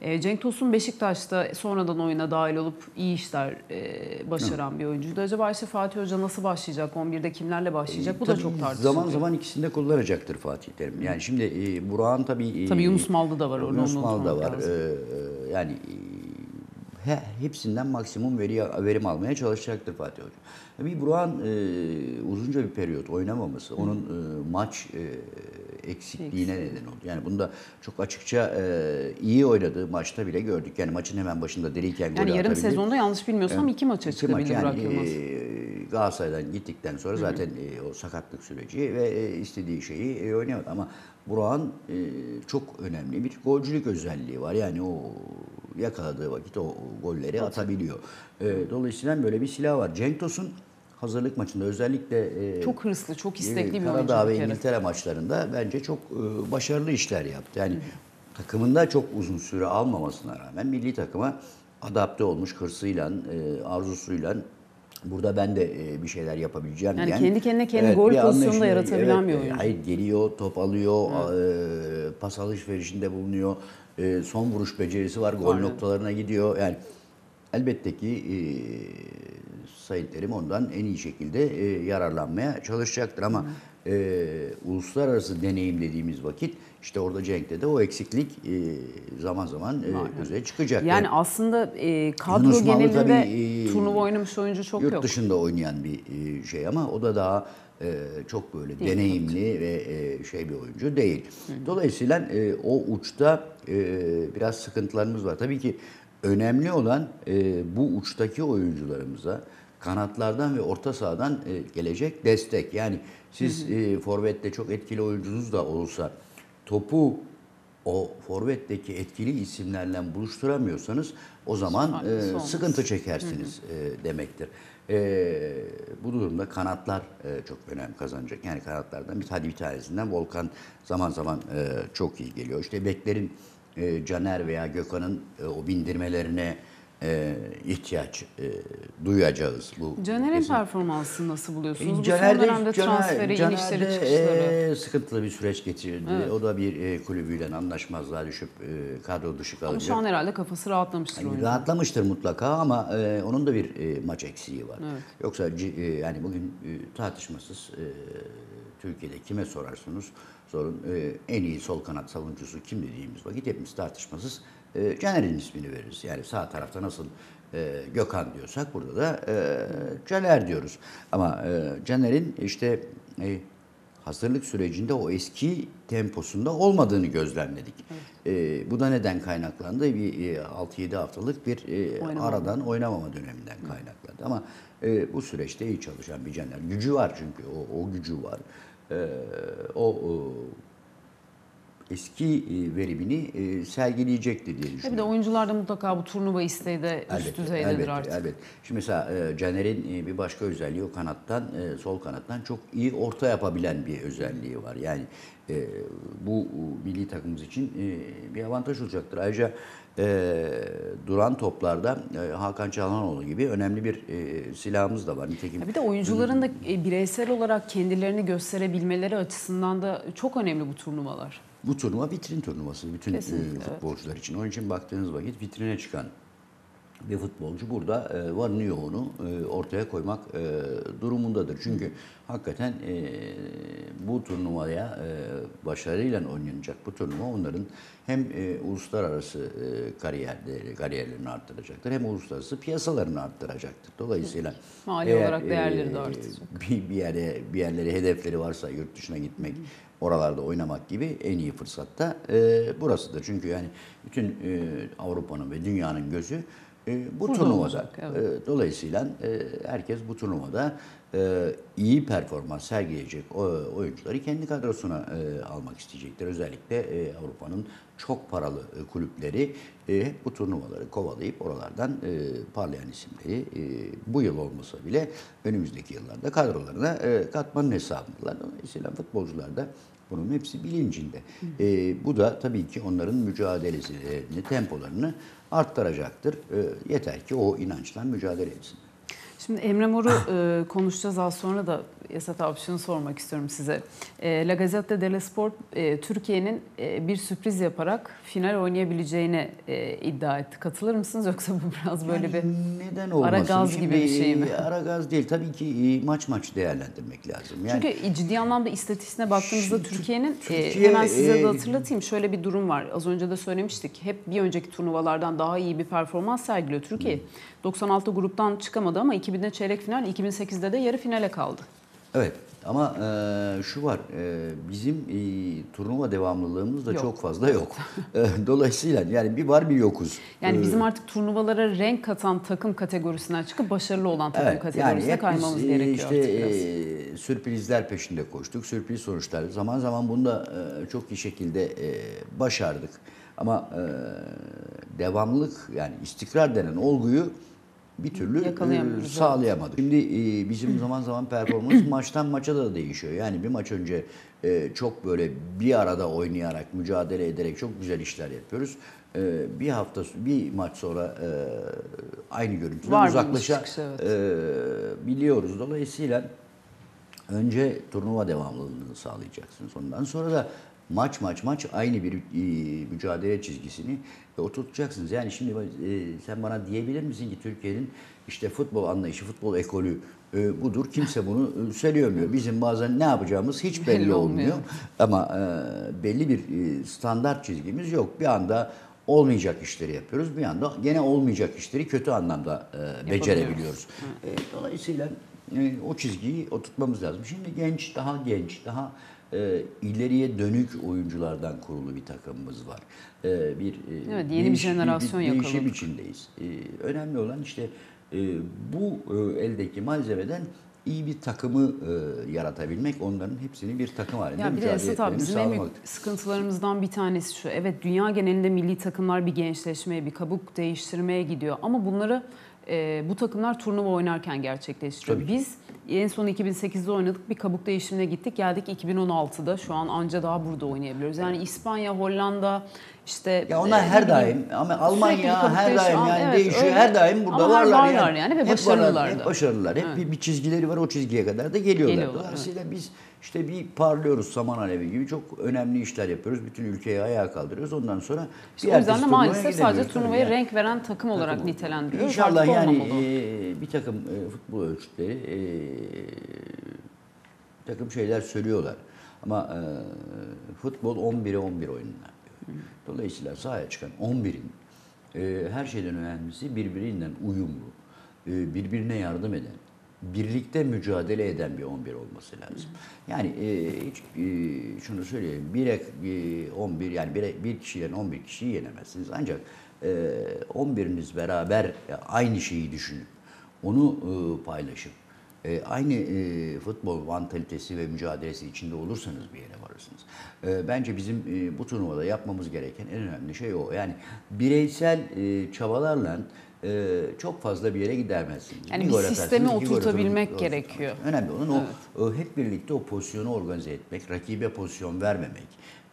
E, Cenk Tosun Beşiktaş'ta sonradan oyuna dahil olup iyi işler e, başaran bir oyuncuydu. Acaba işte Fatih Hoca nasıl başlayacak? 11'de kimlerle başlayacak? Bu da çok tartışılıyor. Zaman zaman ikisini de kullanacaktır Fatih Terim. Yani şimdi e, Burak'ın tabii... e, Tabii Yunus Mallı da var Yunus onu Mallı da unutmamak var. lazım. Yani e, he, hepsinden maksimum veri, verim almaya çalışacaktır Fatih Hoca. Bir Burak'ın e, uzunca bir periyot oynamaması, onun e, maç e, eksikliğine neden oldu. Yani bunda çok açıkça e, iyi oynadığı maçta bile gördük. Yani maçın hemen başında diriyken golü Yani yarım atabildi. sezonda yanlış bilmiyorsam iki maça İki çıktı maç Burak yani Yılmaz. e, Galatasaray'dan gittikten sonra zaten e, o sakatlık süreci ve e, istediği şeyi e, oynamadı ama Burak'ın e, çok önemli bir golcülük özelliği var. Yani o yakaladığı vakit o, golleri atabiliyor. E, dolayısıyla böyle bir silah var. Cenk Tosun hazırlık maçında özellikle e, Çok hırslı, çok istekli bir oyuncu Karadağ ve bir. İngiltere maçlarında bence çok e, başarılı işler yaptı. Yani takımında çok uzun süre almamasına rağmen milli takıma adapte olmuş hırsıyla, e, arzusuyla burada ben de e, bir şeyler yapabileceğim Yani diyen. kendi kendine kendi gol bir pozisyonu da anlayışla- yaratabilen bir e, oyuncu. Hayır geliyor, top alıyor, e, pas alışverişinde bulunuyor. E, son vuruş becerisi var, gol Aynen. noktalarına gidiyor. Yani elbette ki e, Sayın Terim ondan en iyi şekilde e, yararlanmaya çalışacaktır ama e, uluslararası deneyim dediğimiz vakit işte orada Cenk'te de o eksiklik e, zaman zaman e, göze çıkacak. Yani aslında e, kadro Yunus Mallı genelinde tabii, e, turnuva oynamış oyuncu çok Yurt yok. dışında oynayan bir e, şey ama o da daha e, çok böyle deneyimli ve e, şey bir oyuncu değil. Dolayısıyla e, o uçta e, biraz sıkıntılarımız var. Tabii ki önemli olan e, bu uçtaki oyuncularımıza kanatlardan ve orta sahadan e, gelecek destek. Yani siz e, forvette çok etkili oyuncunuz da olsa topu o forvetteki etkili isimlerle buluşturamıyorsanız o zaman e, sıkıntı çekersiniz e, demektir. E, bu durumda kanatlar e, çok önem kazanacak. Yani kanatlardan bir hadi bir tanesinden Volkan zaman zaman e, çok iyi geliyor. İşte beklerin e, Caner veya Gökhan'ın e, o bindirmelerine e, ihtiyaç e, duyacağız. Bu Caner'in performansını nasıl buluyorsunuz? Bu Caner son de- dönemde Caner- transferi, Caner inişleri, de, çıkışları. e, sıkıntılı bir süreç geçirdi. O da bir e, kulübüyle anlaşmazlığa düşüp e, kadro dışı Ama kalacak. şu an herhalde kafası rahatlamıştır Yani rahatlamıştır mutlaka ama e, onun da bir e, maç eksiği var. Yoksa ci- e, yani bugün e, tartışmasız e, Türkiye'de kime sorarsanız sorun e, en iyi sol kanat savunucusu kim dediğimiz vakit hepimiz tartışmasız e, Caner'in ismini veririz. Yani sağ tarafta nasıl e, Gökhan diyorsak burada da e, Caner diyoruz. Ama e, Caner'in işte e, hazırlık sürecinde o eski temposunda olmadığını gözlemledik. E, bu da neden kaynaklandı? Bir e, 6-7 haftalık bir e, Oynamama. aradan oynamama döneminden kaynaklandı. Ama e, bu süreçte iyi çalışan bir Caner. Gücü var çünkü o, o gücü var. E, o, o eski e, verimini e, sergileyecektir diye düşünüyorum. Ya bir de oyuncularda mutlaka bu turnuva isteği de üst Elbette, düzeydedir elbette, artık. elbette. Şimdi mesela e, Caner'in e, bir başka özelliği o kanattan, e, sol kanattan çok iyi orta yapabilen bir özelliği var. Yani e, bu e, milli takımımız için e, bir avantaj olacaktır. Ayrıca e, duran toplarda e, Hakan Çalhanoğlu gibi önemli bir e, silahımız da var. Nitekim Ya bir de oyuncuların da e, bireysel olarak kendilerini gösterebilmeleri açısından da çok önemli bu turnuvalar. Bu turnuva vitrin turnuvası bütün e, Kesinlikle, evet. futbolcular için. Onun için baktığınız vakit vitrine çıkan bir futbolcu burada e, varını yoğunu e, ortaya koymak e, durumundadır. Çünkü hakikaten e, bu turnuvaya e, başarıyla oynanacak bu turnuva onların hem e, uluslararası e, kariyerleri, kariyerlerini arttıracaktır hem uluslararası piyasalarını arttıracaktır. Dolayısıyla Mali eğer, olarak değerleri de e, artacak. bir, bir yere bir yerlere hedefleri varsa yurt dışına gitmek, oralarda oynamak gibi en iyi fırsat da e, burasıdır. Çünkü yani bütün e, Avrupa'nın ve dünyanın gözü e, bu Burada turnuvada. olacak, evet. E, dolayısıyla e, herkes bu turnuvada e, iyi performans sergileyecek o, oyuncuları kendi kadrosuna e, almak isteyecektir. Özellikle e, Avrupa'nın çok paralı e, kulüpleri e, hep bu turnuvaları kovalayıp oralardan e, parlayan isimleri e, bu yıl olmasa bile önümüzdeki yıllarda kadrolarına e, katmanın hesabındalar. Dolayısıyla futbolcular da bunun hepsi bilincinde. E, bu da tabii ki onların mücadelesini, tempolarını arttıracaktır. E, yeter ki o inançla mücadele etsin. Şimdi Emre Mor'u e, konuşacağız az sonra da Esat şunu sormak istiyorum size. E, La Gazzetta dello Sport e, Türkiye'nin e, bir sürpriz yaparak final oynayabileceğini e, iddia etti. Katılır mısınız yoksa bu biraz böyle bir... Yani neden olmasın? ara gaz gibi bir şey mi? e, Ara gaz değil. Tabii ki e, maç maç değerlendirmek lazım. Yani Çünkü ciddi anlamda istatistiğine baktığımızda Şimdi Türkiye'nin e, Türkiye, hemen size de e, hatırlatayım şöyle bir durum var. Az önce de söylemiştik. Hep bir önceki turnuvalardan daha iyi bir performans sergiliyor Türkiye. 96 gruptan çıkamadı ama 2000'de çeyrek final, 2008'de de yarı finale kaldı. Evet ama e, şu var e, bizim e, turnuva devamlılığımız da Yok. çok fazla yok. E, Dolayısıyla yani bir var bir yokuz. Yani E, bizim artık turnuvalara renk katan takım kategorisinden çıkıp başarılı olan takım Evet, kategorisine hep kaymamız biz, e, gerekiyor işte, artık biraz. e, sürprizler peşinde koştuk. Sürpriz sonuçlar. Zaman zaman bunu da e, çok iyi şekilde e, başardık. Ama e, devamlılık yani istikrar denen olguyu bir türlü e, sağlayamadık. Şimdi e, bizim zaman zaman performans maçtan maça da değişiyor. Yani bir maç önce e, çok böyle bir arada oynayarak, mücadele ederek çok güzel işler yapıyoruz. E, bir hafta, bir maç sonra e, aynı görüntüden Var bir uzaklaşa çıkış, evet. e, biliyoruz. Dolayısıyla önce turnuva devamlılığını sağlayacaksınız. Ondan sonra da maç maç maç aynı bir e, mücadele çizgisini oturtacaksınız. Yani şimdi e, sen bana diyebilir misin ki Türkiye'nin işte futbol anlayışı, futbol ekolü e, budur. Kimse bunu e, söyleyemiyor. Bizim bazen ne yapacağımız hiç belli, Belli olmuyor. olmuyor. Ama e, belli bir e, standart çizgimiz yok. Bir anda olmayacak işleri yapıyoruz. Bir anda gene olmayacak işleri kötü anlamda e, becerebiliyoruz. E, dolayısıyla e, o çizgiyi oturtmamız lazım. Şimdi genç, daha genç, daha e, ileriye dönük oyunculardan kurulu bir takımımız var. E, bir e, Evet, yeni bir jenerasyon bir, değişim yakaladık. içindeyiz. E, önemli olan işte e, bu e, eldeki malzemeden iyi bir takımı e, yaratabilmek, onların hepsini bir takım halinde Ya bir de mücadele etmelerini bizim en büyük sağlamak. sıkıntılarımızdan bir tanesi şu. Evet dünya genelinde milli takımlar bir gençleşmeye, bir kabuk değiştirmeye gidiyor. Ama bunları e, bu takımlar turnuva oynarken gerçekleştiriyor. Tabii. Biz en son 2008'de oynadık. Bir kabuk değişimine gittik. Geldik 2016'da. Şu an anca daha burada oynayabiliyoruz. Yani İspanya, Hollanda işte Ya onlar e, her daim ama Almanya her daim yani Evet, değişiyor. öyle. Her daim burada Ama varlar, varlar yani. yani ve Hep başarılılar Hep başarılılar. Hep Evet. bir, bir çizgileri var. O çizgiye kadar da geliyorlar. Geliyorlar, Dolayısıyla biz işte bir parlıyoruz saman alevi gibi çok önemli işler yapıyoruz. Bütün ülkeyi ayağa kaldırıyoruz. Ondan sonra İşte bir o yüzden de maalesef sadece turnuvaya yani. renk veren takım olarak nitelendiriyoruz. İnşallah Artık yani e, bir takım e, futbol ölçütleri e, bir takım şeyler söylüyorlar. Ama e, futbol 11'e 11 oyunlar. Dolayısıyla sahaya çıkan 11'in e, her şeyden önemlisi birbirinden uyumlu, e, birbirine yardım eden, birlikte mücadele eden bir 11 olması lazım. Yani e, hiç e, şunu söyleyeyim, bir, e, 11 yani bir, bir kişiden 11 kişiyi yenemezsiniz. Ancak e, 11'iniz beraber e, aynı şeyi düşünüp onu e, paylaşıp e, aynı e, futbol mantalitesi ve mücadelesi içinde olursanız bir yere varırsınız. E, bence bizim e, bu turnuvada yapmamız gereken en önemli şey o. Yani bireysel e, çabalarla e, çok fazla bir yere gidermezsiniz. Yani bir gol sistemi gol oturtabilmek atarsınız. gerekiyor. Önemli olan o, o hep birlikte o pozisyonu organize etmek, rakibe pozisyon vermemek,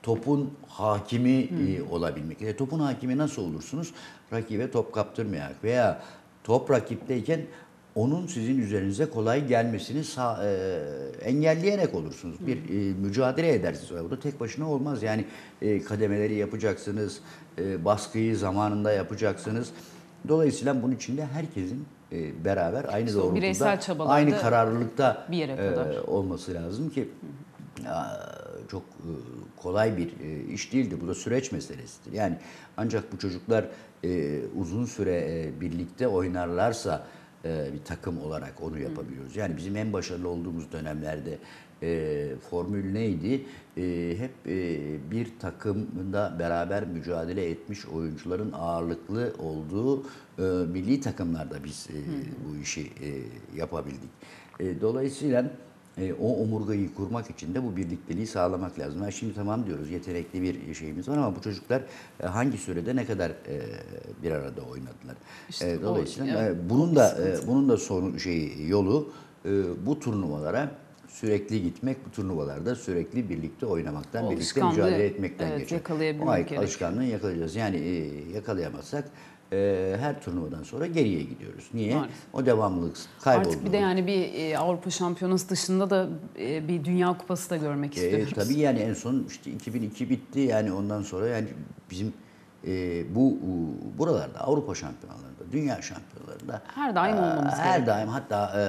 topun hakimi e, olabilmek. E, topun hakimi nasıl olursunuz? Rakibe top kaptırmayarak veya top rakipteyken onun sizin üzerinize kolay gelmesini sağ, e, engelleyerek olursunuz. Bir e, mücadele edersiniz. Bu da tek başına olmaz. Yani e, kademeleri yapacaksınız, e, baskıyı zamanında yapacaksınız. Dolayısıyla bunun içinde herkesin e, beraber aynı İşte doğrultuda, aynı kararlılıkta bir yere kadar. e, olması lazım ki ya, çok e, kolay bir e, iş değildi. Bu da süreç meselesidir. Yani ancak bu çocuklar e, uzun süre e, birlikte oynarlarsa e, bir takım olarak onu yapabiliyoruz. Yani bizim en başarılı olduğumuz dönemlerde e, formül neydi? E, hep e, bir takımda beraber mücadele etmiş oyuncuların ağırlıklı olduğu e, milli takımlarda biz e, bu işi e, yapabildik. E, dolayısıyla e, o omurgayı kurmak için de bu birlikteliği sağlamak lazım. Ha, şimdi tamam diyoruz yetenekli bir şeyimiz var ama bu çocuklar e, hangi sürede ne kadar e, bir arada oynadılar. İşte E, o, dolayısıyla evet, e, bunun da e, bunun da sonu şeyi yolu e, bu turnuvalara sürekli gitmek, bu turnuvalarda sürekli birlikte oynamaktan, O birlikte mücadele etmekten evet, geçer. O alışkanlığı yakalayacağız. Yani e, yakalayamazsak e, her turnuvadan sonra geriye gidiyoruz. Niye? Maalesef. O devamlılık kayboldu. Artık bir de yani bir e, Avrupa Şampiyonası dışında da e, bir Dünya Kupası da görmek E, istiyoruz. tabii yani en son işte 2002 bitti yani ondan sonra yani bizim e, bu buralarda Avrupa şampiyonalarında, dünya şampiyonalarında Her daim e, olmamız her gerekiyor. daim hatta e,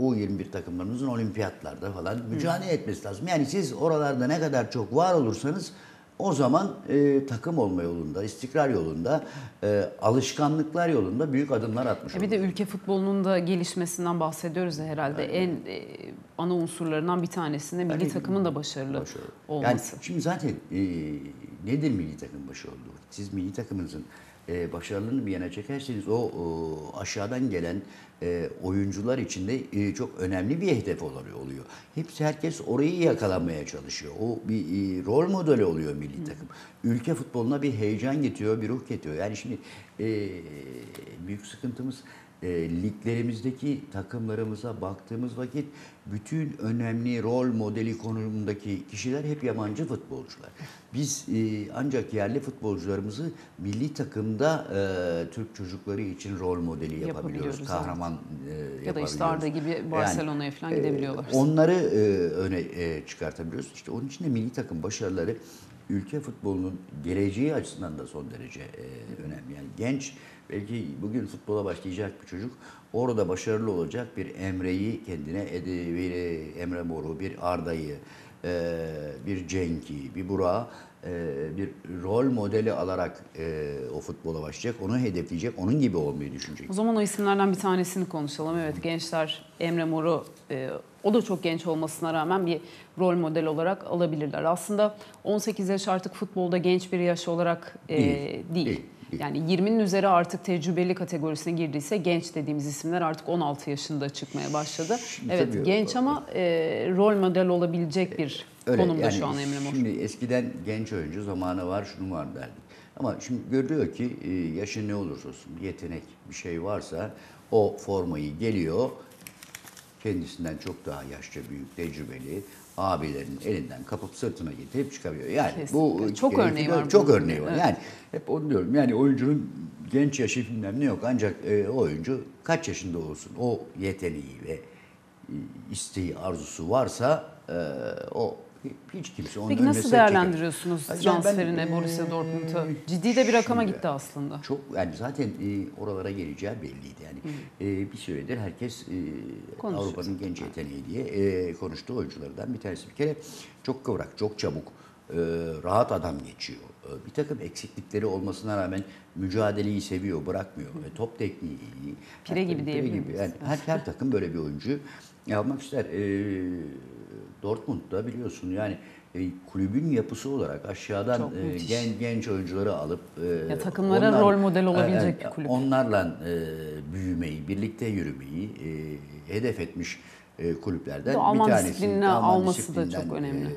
U21 takımlarımızın olimpiyatlarda falan mücadele etmesi lazım. Yani siz oralarda ne kadar çok var olursanız o zaman e, takım olma yolunda, istikrar yolunda, e, alışkanlıklar yolunda büyük adımlar atmış E bir de ülke futbolunun da gelişmesinden bahsediyoruz herhalde. En e, ana unsurlarından bir tanesinde milli Tabii. takımın da başarılı, Başarılı. olması. Yani şimdi zaten e, nedir milli takım başarılı? Siz milli takımınızın e, başarılığını bir yana çekerseniz o, o aşağıdan gelen e, oyuncular için de e, çok önemli bir hedef oluyor. oluyor. Hepsi herkes orayı yakalamaya çalışıyor. O bir e, rol modeli oluyor milli takım. Ülke futboluna bir heyecan getiriyor, bir ruh getiriyor. Yani şimdi e, büyük sıkıntımız e, liglerimizdeki takımlarımıza baktığımız vakit bütün önemli rol modeli konumundaki kişiler hep yabancı futbolcular. Biz e, ancak yerli futbolcularımızı milli takımda e, Türk çocukları için rol modeli yapabiliyoruz. Yapabiliyoruz, evet. Kahraman e, Ya da yapabiliyoruz. işte Arda gibi Barcelona'ya falan e, gidebiliyorlar. Onları e, öne e, çıkartabiliyoruz. İşte onun için de milli takım başarıları ülke futbolunun geleceği açısından da son derece e, önemli. Yani genç belki bugün futbola başlayacak bir çocuk orada başarılı olacak bir Emre'yi kendine bir e, Emre Mor'u, bir Arda'yı, e, bir Cenk'i, bir Burak'ı e, bir rol modeli alarak e, o futbola başlayacak. Onu hedefleyecek, onun gibi olmayı düşünecek. O zaman o isimlerden bir tanesini konuşalım. Evet gençler Emre Mor'u e, o da çok genç olmasına rağmen bir rol model olarak alabilirler. Aslında 18 yaş artık futbolda genç bir yaş olarak e, Değil, değil. Yani 20'nin üzeri artık tecrübeli kategorisine girdiyse genç dediğimiz isimler artık 16 yaşında çıkmaya başladı. Şimdi evet tabii- genç ama e, rol model olabilecek bir Öyle, konumda yani şu an Emre Mor. Şimdi eskiden genç oyuncu zamanı var, şunu var derdik. Ama şimdi görülüyor ki e, yaşı ne olursa olsun yetenek, bir şey varsa o formayı geliyor. Kendisinden çok daha yaşça büyük, tecrübeli abilerin elinden kapıp sırtına getirip çıkarıyor. Yani bu Kesinlikle. Çok e, örneği var Çok bunun. örneği var. Evet. Yani hep onu diyorum. Yani oyuncunun genç yaşı bilmem ne yok. Ancak e, oyuncu kaç yaşında olsun o yeteneği ve e, isteği, arzusu varsa e, o hiç kimse onun Peki nasıl değerlendiriyorsunuz Yani ben, transferine e, Borussia Dortmund'a? Ciddi de bir rakama şimdi- gitti aslında. Çok yani zaten e, oralara geleceği belliydi yani. E, bir süredir herkes e, Avrupa'nın genç yeteneği diye e, konuştuğu oyunculardan bir tanesi. Bir kere çok kıvrak, çok çabuk, e, rahat adam geçiyor. E, bir takım eksiklikleri olmasına rağmen mücadeleyi seviyor, bırakmıyor. E, top tekniği iyi. Pire Her- gibi pire diyebilir gibi. miyiz? Yani her, her takım böyle bir oyuncu almak ister. E, Dortmund'da biliyorsun yani e, kulübün yapısı olarak aşağıdan Çok e, müthiş. gen, genç oyuncuları alıp e, Ya takımlara rol model olabilecek bir kulüp. Onlarla e, büyümeyi, birlikte yürümeyi e, hedef etmiş e, kulüplerden Bu bir tanesi. disiplini Alman alması da çok önemli. e,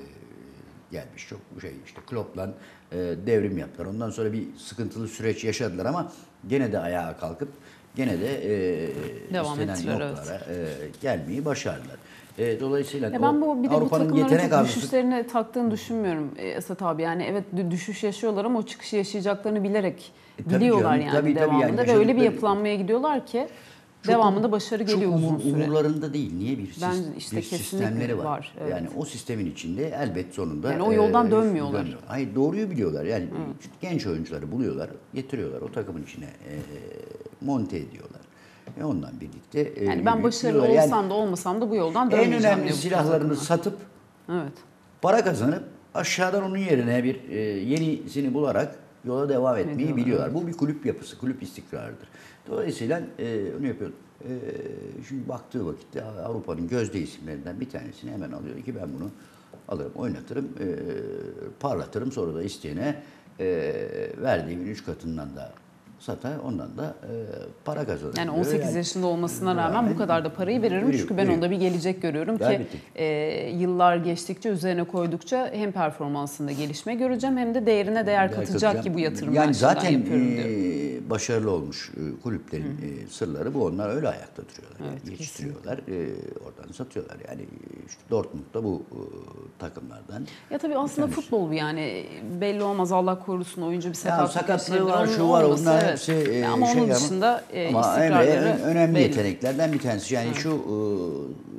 gelmiş çok şey işte Klopp'la e, devrim yaptılar. Ondan sonra bir sıkıntılı süreç yaşadılar ama gene de ayağa kalkıp gene de e, Devam istenen ettiler, evet. noktalara e, gelmeyi başardılar. E, dolayısıyla Ya ben bu bir de bu Avrupa'nın takımların yetenek çok arzusu düşüşlerine taktığını düşünmüyorum e, Esat abi. Yani evet dü- düşüş yaşıyorlar ama o çıkışı yaşayacaklarını bilerek E, biliyorlar canım, yani tabii, tabii yani devamında ve öyle bir yapılanmaya gidiyorlar ki Çok devamında başarı çok geliyor uzun umur- süre. Umurlarında değil. Niye bir, Bence işte bir sistemleri var. var, evet. Yani o sistemin içinde elbet sonunda Yani o yoldan e, dönmüyorlar. dönüyor. Hayır doğruyu biliyorlar. Yani genç oyuncuları buluyorlar, getiriyorlar o takımın içine e, monte ediyorlar. Ve ondan birlikte e, Yani ben başarılı yürüyorlar. Yani olsam da olmasam da bu yoldan en dönmeyeceğim önemli diyor bu silahlarını satıp Evet. para kazanıp aşağıdan onun yerine bir e, yenisini bularak yola devam etmeyi Ediyorlar, biliyorlar. Bu bir kulüp yapısı, kulüp istikrarıdır. Dolayısıyla e, onu yapıyor. E, şimdi baktığı vakitte Avrupa'nın gözde isimlerinden bir tanesini hemen alıyor ki ben bunu alırım, oynatırım, e, parlatırım sonra da isteyene e, verdiğimin üç katından da satar, ondan da e, para kazanır. Yani diyor. 18 yaşında olmasına rağmen bu rağmen kadar da parayı veririm. veriyor, Çünkü ben veriyor. onda bir gelecek görüyorum ki Elbette ki. e, yıllar geçtikçe üzerine koydukça hem performansında gelişme göreceğim hem de değerine değer katacak katacağım. ki bu yatırımı Yani zaten yapıyorum diyor. e, başarılı olmuş e, kulüplerin e, sırları bu. Onlar öyle ayakta duruyorlar. Evet, yani yetiştiriyorlar, e, oradan satıyorlar. Yani e, işte Dortmund'da bu e, takımlardan. Ya tabii aslında tanesi. futbol bu yani belli olmaz Allah korusun oyuncu bir sakatlık sakatlığı var, şu var, olması, onlar evet. hepsi e, ama şey onun ama- dışında e, ama Emre önemli belli. yeteneklerden bir tanesi. Yani şu e,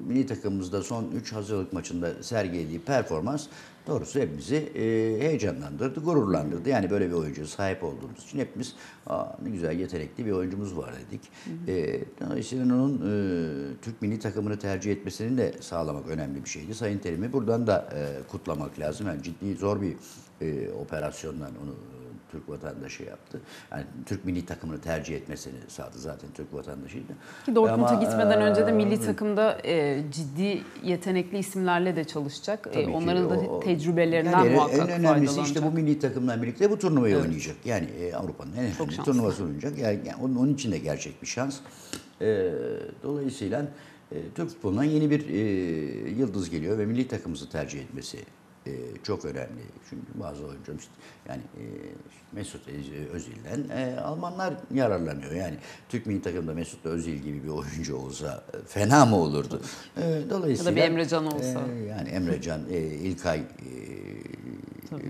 milli takımımızda son 3 hazırlık maçında sergilediği performans doğrusu hepimizi e, heyecanlandırdı, gururlandırdı. Yani böyle bir oyuncuya sahip olduğumuz için hepimiz Aa, ne güzel yetenekli bir oyuncumuz var dedik. E, onun e, Türk milli takımını tercih etmesini de sağlamak önemli bir şeydi. Sayın Terim'i buradan da e, kutlamak lazım. Yani ciddi zor bir e, operasyondan onu Türk vatandaşı yaptı. Yani Türk milli takımını tercih etmesini sağladı zaten Türk vatandaşıydı. Ki Dortmund'a gitmeden önce de milli takımda e, ciddi yetenekli isimlerle de çalışacak. E, tabii ki onların da o- tecrübelerinden yani muhakkak En önemlisi işte bu milli takımla birlikte bu turnuvayı oynayacak. Yani e, Avrupa'nın en önemli şanslı. turnuvası oynayacak. Yani, yani onun, onun için de gerçek bir şans. E, dolayısıyla e, Türk futbolundan yeni bir e, yıldız geliyor ve milli takımımızı tercih etmesi e, çok önemli. Çünkü bazı oyuncularımız yani e, Mesut Özil'den e, Almanlar yararlanıyor. Yani Türk milli takımda Mesut Özil gibi bir oyuncu olsa e, fena mı olurdu? E, dolayısıyla Ya da bir Emre Can olsa. e, yani Emre Can, e, İlkay e,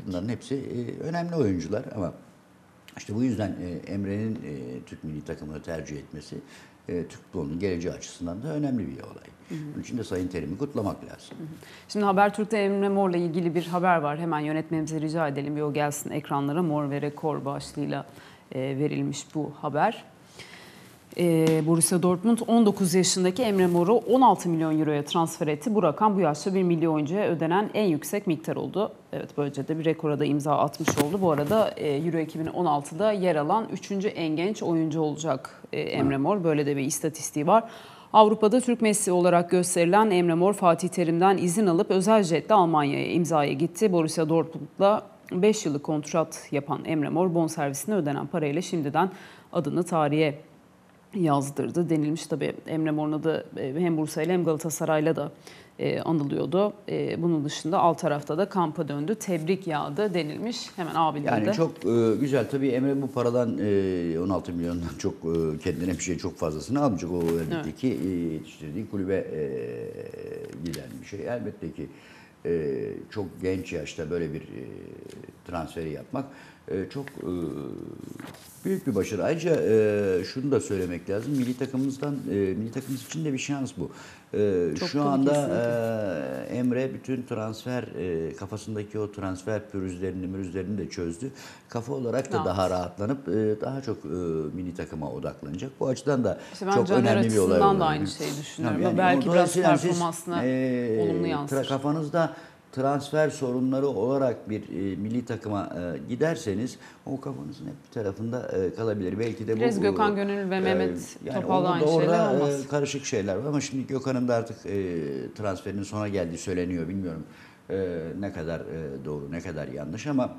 bunların hepsi e, önemli oyuncular ama işte bu yüzden e, Emre'nin e, Türk milli takımını tercih etmesi e, Türk futbolunun geleceği açısından da önemli bir olay. Bunun için de Sayın Terim'i kutlamak lazım. Şimdi Habertürk'te Emre Mor'la ilgili bir haber var. Hemen yönetmenimize rica edelim bir o gelsin ekranlara. Mor ve Rekor başlığıyla e, verilmiş bu haber. E, Borussia Dortmund 19 yaşındaki Emre Mor'u 16 milyon euroya transfer etti. Bu rakam bu yaşta bir milli oyuncuya ödenen en yüksek miktar oldu. Evet böylece de bir rekora da imza atmış oldu. Bu arada e, Euro 2016'da yer alan 3. en genç oyuncu olacak e, Emre Mor. Böyle de bir istatistiği var. Avrupa'da Türk Messi olarak gösterilen Emre Mor Fatih Terim'den izin alıp özel jetle Almanya'ya imzaya gitti. Borussia Dortmund'la 5 yıllık kontrat yapan Emre Mor bonservisine ödenen parayla şimdiden adını tarihe yazdırdı denilmiş. Tabii Emre Mor'un adı e, hem Bursa ile hem Galatasaray'la da e, anılıyordu. E, bunun dışında alt tarafta da kampa döndü. Tebrik yağdı denilmiş. Hemen abinde Yani de. çok güzel. Tabii Emre bu paradan e, 16 milyondan çok kendine bir şey çok fazlasını almayacak. O elbette ki e, yetiştirdiği kulübe giden bir şey. Elbette ki çok genç yaşta böyle bir transferi yapmak çok e, büyük bir başarı. Ayrıca e, şunu da söylemek lazım. Milli takımımızdan, e, milli takımımız için de bir şans bu. E, Çok şu anda kesinlikle. Emre bütün transfer e, kafasındaki o transfer pürüzlerini mürüzlerini de çözdü. Kafa olarak da Rahat. daha rahatlanıp e, daha çok e, milli takıma odaklanacak. Bu açıdan da İşte ben çok önemli bir olay. oldu. da aynı şeyi düşünüyorum. Yani Belki biraz siz, performansına e, olumlu yansır. Kafanızda transfer sorunları olarak bir e, milli takıma e, giderseniz o kafanızın hep bir tarafında e, kalabilir. Belki de Biraz bu Gökhan Gönül ve e, Mehmet yani Topal'da aynı şeyler e, olmaz. karışık şeyler var ama şimdi Gökhan'ın da artık e, transferinin sona geldiği söyleniyor. Bilmiyorum e, ne kadar e, doğru ne kadar yanlış ama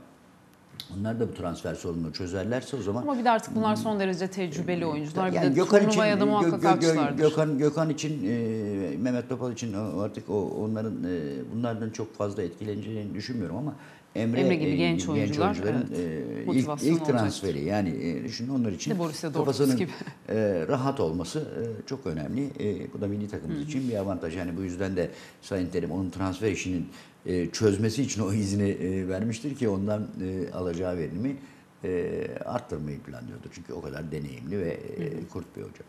onlar da bu transfer sorununu çözerlerse o zaman Ama bir de artık bunlar son derece tecrübeli oyuncular. Bir yani de Gökhan için da muhakkak Gö- Gö-. Gökhan Gökhan için e, Mehmet Topal için artık o onların e, bunlardan çok fazla etkileneceğini düşünmüyorum ama Emre, Emre gibi e, genç oyuncular, oyuncuların evet, e, ilk, ilk transferi yani e, düşünün onlar için Bir kafasının gibi. e, rahat olması e, çok önemli. E, bu da milli takımımız için bir avantaj. Yani bu yüzden de Sayın Terim onun transfer işinin e, çözmesi için o izni e, vermiştir ki ondan e, alacağı verimi e, arttırmayı planlıyordur. Çünkü o kadar deneyimli ve e, kurt bir hoca.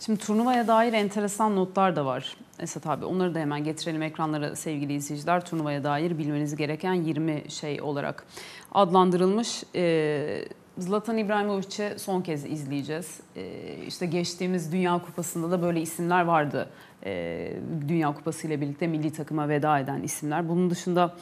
Şimdi turnuvaya dair enteresan notlar da var Esat abi. Onları da hemen getirelim ekranlara sevgili izleyiciler. Turnuvaya dair bilmeniz gereken 20 şey olarak adlandırılmış. Ee, Zlatan İbrahimovic'i son kez izleyeceğiz. Ee, işte geçtiğimiz Dünya Kupası'nda da böyle isimler vardı. Ee, Dünya Kupası ile birlikte milli takıma veda eden isimler. Bunun dışında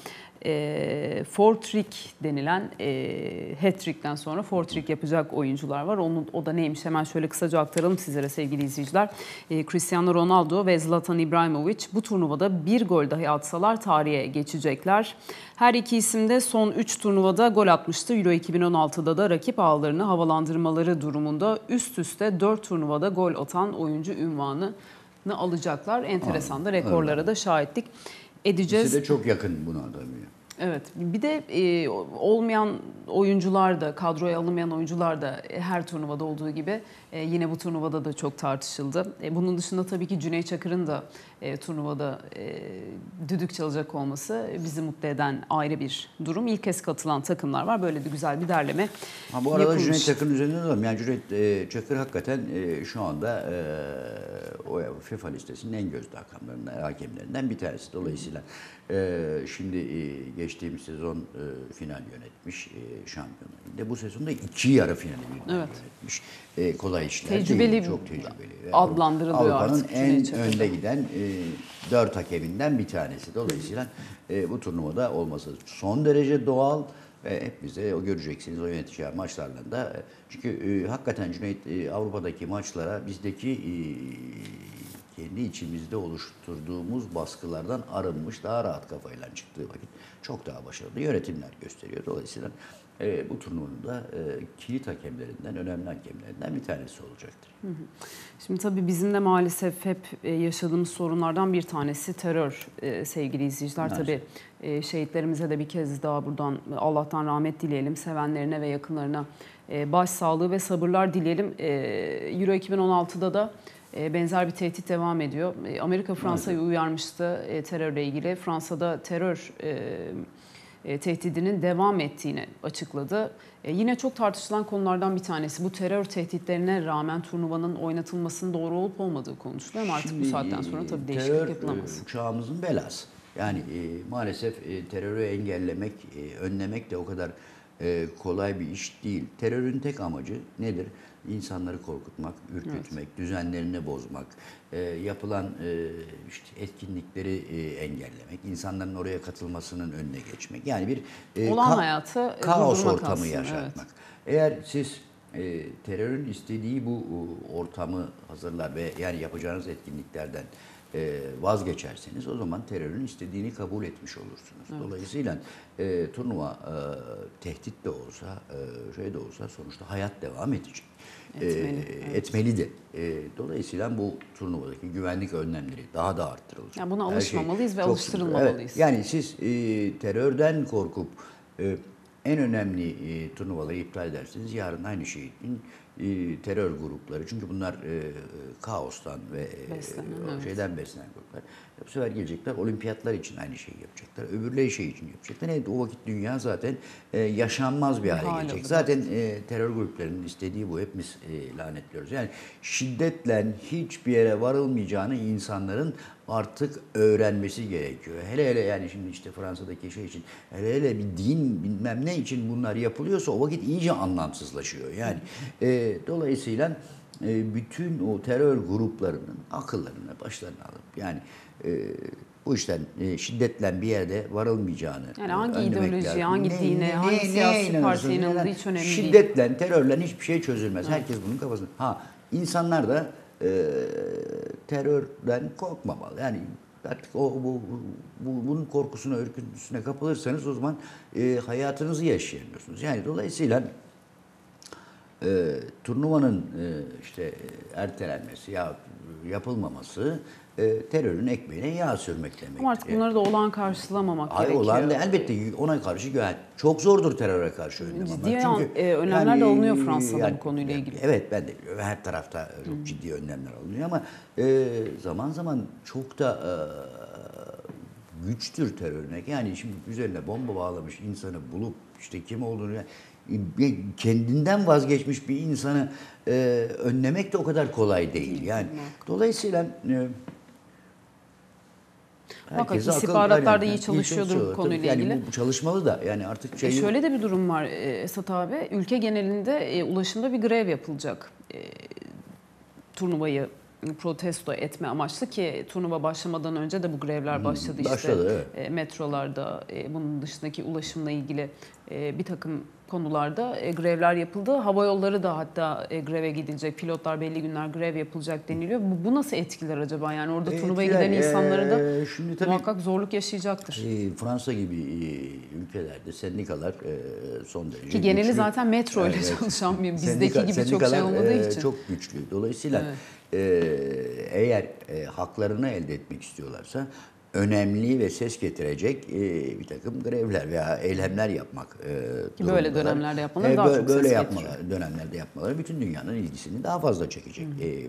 e, Fortrick denilen e, hat-trick'ten sonra Fortrick yapacak oyuncular var. Onun, o da neymiş hemen şöyle kısaca aktaralım sizlere sevgili izleyiciler. E, Cristiano Ronaldo ve Zlatan İbrahimovic bu turnuvada bir gol dahi atsalar tarihe geçecekler. Her iki isim de son 3 turnuvada gol atmıştı. Euro 2016'da da rakip ağlarını havalandırmaları durumunda üst üste 4 turnuvada gol atan oyuncu ünvanını alacaklar. Enteresan da rekorlara da şahitlik edeceğiz. İkisi de çok yakın buna tabii. Evet. Bir de e, olmayan oyuncular da, kadroya alınmayan oyuncular da her turnuvada olduğu gibi e, yine bu turnuvada da çok tartışıldı. E, bunun dışında tabii ki Cüneyt Çakır'ın da e, turnuvada e, düdük çalacak olması bizi mutlu eden ayrı bir durum. İlk kez katılan takımlar var. Böyle de güzel bir derleme Ha, bu arada yapılmış. Cüneyt Çakır'ın üzerinde duralım. Yani Cüneyt e, Çakır hakikaten e, şu anda e, o FIFA listesinin en gözde hakemlerinden, hakemlerinden bir tanesi. Dolayısıyla şimdi e, geçtiğimiz sezon e, final yönetmiş e, şampiyonlar. Liginde. Bu sezonda iki yarı finali birden Evet. yönetmiş. Kolay işler Tecrübeli değil, çok tecrübeli. Adlandırılıyor Avrupa'nın artık en önde giden dört hakeminden bir tanesi. Dolayısıyla bu turnuvada olması son derece doğal ve hep bize o göreceksiniz o yöneteceği maçlarla da. Çünkü e, hakikaten Cüneyt e, Avrupa'daki maçlara bizdeki e, kendi içimizde oluşturduğumuz baskılardan arınmış, daha rahat kafayla çıktığı vakit çok daha başarılı yönetimler gösteriyor. Dolayısıyla e, bu turnuvanın da e, kilit hakemlerinden, önemli hakemlerinden bir tanesi olacaktır. Şimdi tabii bizim de maalesef hep e, yaşadığımız sorunlardan bir tanesi terör e, sevgili izleyiciler. Maalesef. Tabii e, şehitlerimize de bir kez daha buradan Allah'tan rahmet dileyelim. Sevenlerine ve yakınlarına e, başsağlığı ve sabırlar dileyelim. E, Euro 2016'da da benzer bir tehdit devam ediyor. E, Amerika Fransa'yı uyarmıştı e, terörle ilgili. Fransa'da terör e, e, tehdidinin devam ettiğini açıkladı. E, yine çok tartışılan konulardan bir tanesi bu terör tehditlerine rağmen turnuvanın oynatılmasının doğru olup olmadığı konuşuluyor ama artık bu saatten sonra tabii değişiklik terör, yapılamaz. e, çağımızın belası. Yani e, maalesef e, terörü engellemek, e, önlemek de o kadar e, kolay bir iş değil. Terörün tek amacı nedir? İnsanları korkutmak, ürkütmek, düzenlerini bozmak, e, yapılan e, işte etkinlikleri e, engellemek, insanların oraya katılmasının önüne geçmek. Yani bir e, Olan ka- hayatı kaos ortamı aslında, yaşatmak. Eğer siz e, terörün istediği bu e, ortamı hazırlar ve yani yapacağınız etkinliklerden e, vazgeçerseniz o zaman terörün istediğini kabul etmiş olursunuz. Dolayısıyla e, turnuva e, tehdit de olsa, e, şey de olsa sonuçta hayat devam edecek. E, Etmeli, etmeli de. E, dolayısıyla bu turnuvadaki güvenlik önlemleri daha da arttırılacak. Yani buna Her şey alışmamalıyız ve çok- alıştırılmamalıyız. Evet, yani siz e, terörden korkup e, en önemli e, turnuvaları iptal ederseniz yarın aynı şeyin e, terör grupları çünkü bunlar e, kaostan ve e, Beslenen, o evet. şeyden beslenen gruplar. Bu sefer gelecekler olimpiyatlar için aynı şeyi yapacaklar. Öbürleri şey için yapacaklar. Evet, o vakit dünya zaten e, yaşanmaz bir hale hal gelecek. Zaten e, terör gruplarının istediği bu. Hepimiz e, lanetliyoruz. Yani şiddetle hiçbir yere varılmayacağını insanların artık öğrenmesi gerekiyor. Hele hele yani şimdi işte Fransa'daki şey için hele hele bir din bilmem ne için bunlar yapılıyorsa o vakit iyice anlamsızlaşıyor. Yani e, dolayısıyla e, bütün o terör gruplarının akıllarını başlarına alıp yani e, bu işten e, şiddetle bir yerde varılmayacağını Yani hangi önlemek ideolojiye, lazım. hangi dine, hangi siyasi partiye inanırsın? inanıldığı hiç önemli değil. Şiddetle, terörle hiçbir şey çözülmez. Herkes bunun kafasında. Ha insanlar da e, terörden korkmamalı. Yani artık o bu, bu bunun korkusuna, ürküntüsüne kapılırsanız o zaman e, hayatınızı yaşayamıyorsunuz. Yani dolayısıyla e, turnuvanın e, işte ertelenmesi ya yapılmaması e, terörün ekmeğine yağ sürmek demek. Ama artık bunları da olan karşılamamak Ay gerekiyor. olan da elbette ona karşı güven. Çok zordur teröre karşı önlem almak. Ciddi an- e, önlemler de alınıyor Fransa'da bu konuyla ilgili. Evet ben de. Her tarafta çok ciddi önlemler alınıyor ama e, zaman zaman çok da e, güçtür terör örnek. Yani şimdi üzerine bomba bağlamış insanı bulup işte kim olduğunu bir kendinden vazgeçmiş bir insanı e, önlemek de o kadar kolay değil. Yani dolayısıyla e, Muhakkak herkese akıl- istihbaratlar da iyi çalışıyordur bu konuyla yani ilgili. bu çalışmalı da yani artık E şey şöyle de bir durum var e, Esat abi. Ülke genelinde e, ulaşımda bir grev yapılacak. E, turnuvayı protesto etme amaçlı ki turnuva başlamadan önce de bu grevler başladı işte. başladı, evet. E, metrolarda, e, bunun dışındaki ulaşımla ilgili e, bir takım konularda e, grevler yapıldı. Hava yolları da hatta e, greve gidilecek. Pilotlar belli günler grev yapılacak deniliyor. Bu, bu nasıl etkiler acaba? Yani orada turnuvaya Etkiler, giden insanları da eee, şimdi tabii- muhakkak zorluk yaşayacaktır. e, Fransa gibi e, ülkelerde sendikalar e, son derece Ki geneli güçlü. zaten metro ile Evet. çalışan bir bizdeki Sendika- gibi çok şey olmadığı e, için. Çok güçlü. Dolayısıyla Evet. e, eğer e, haklarını elde etmek istiyorlarsa önemli ve ses getirecek e, bir takım grevler veya eylemler yapmak e, böyle dönemlerde yapmaları daha böyle, çok böyle ses yapmalar, dönemlerde yapmaları bütün dünyanın ilgisini daha fazla çekecek. E,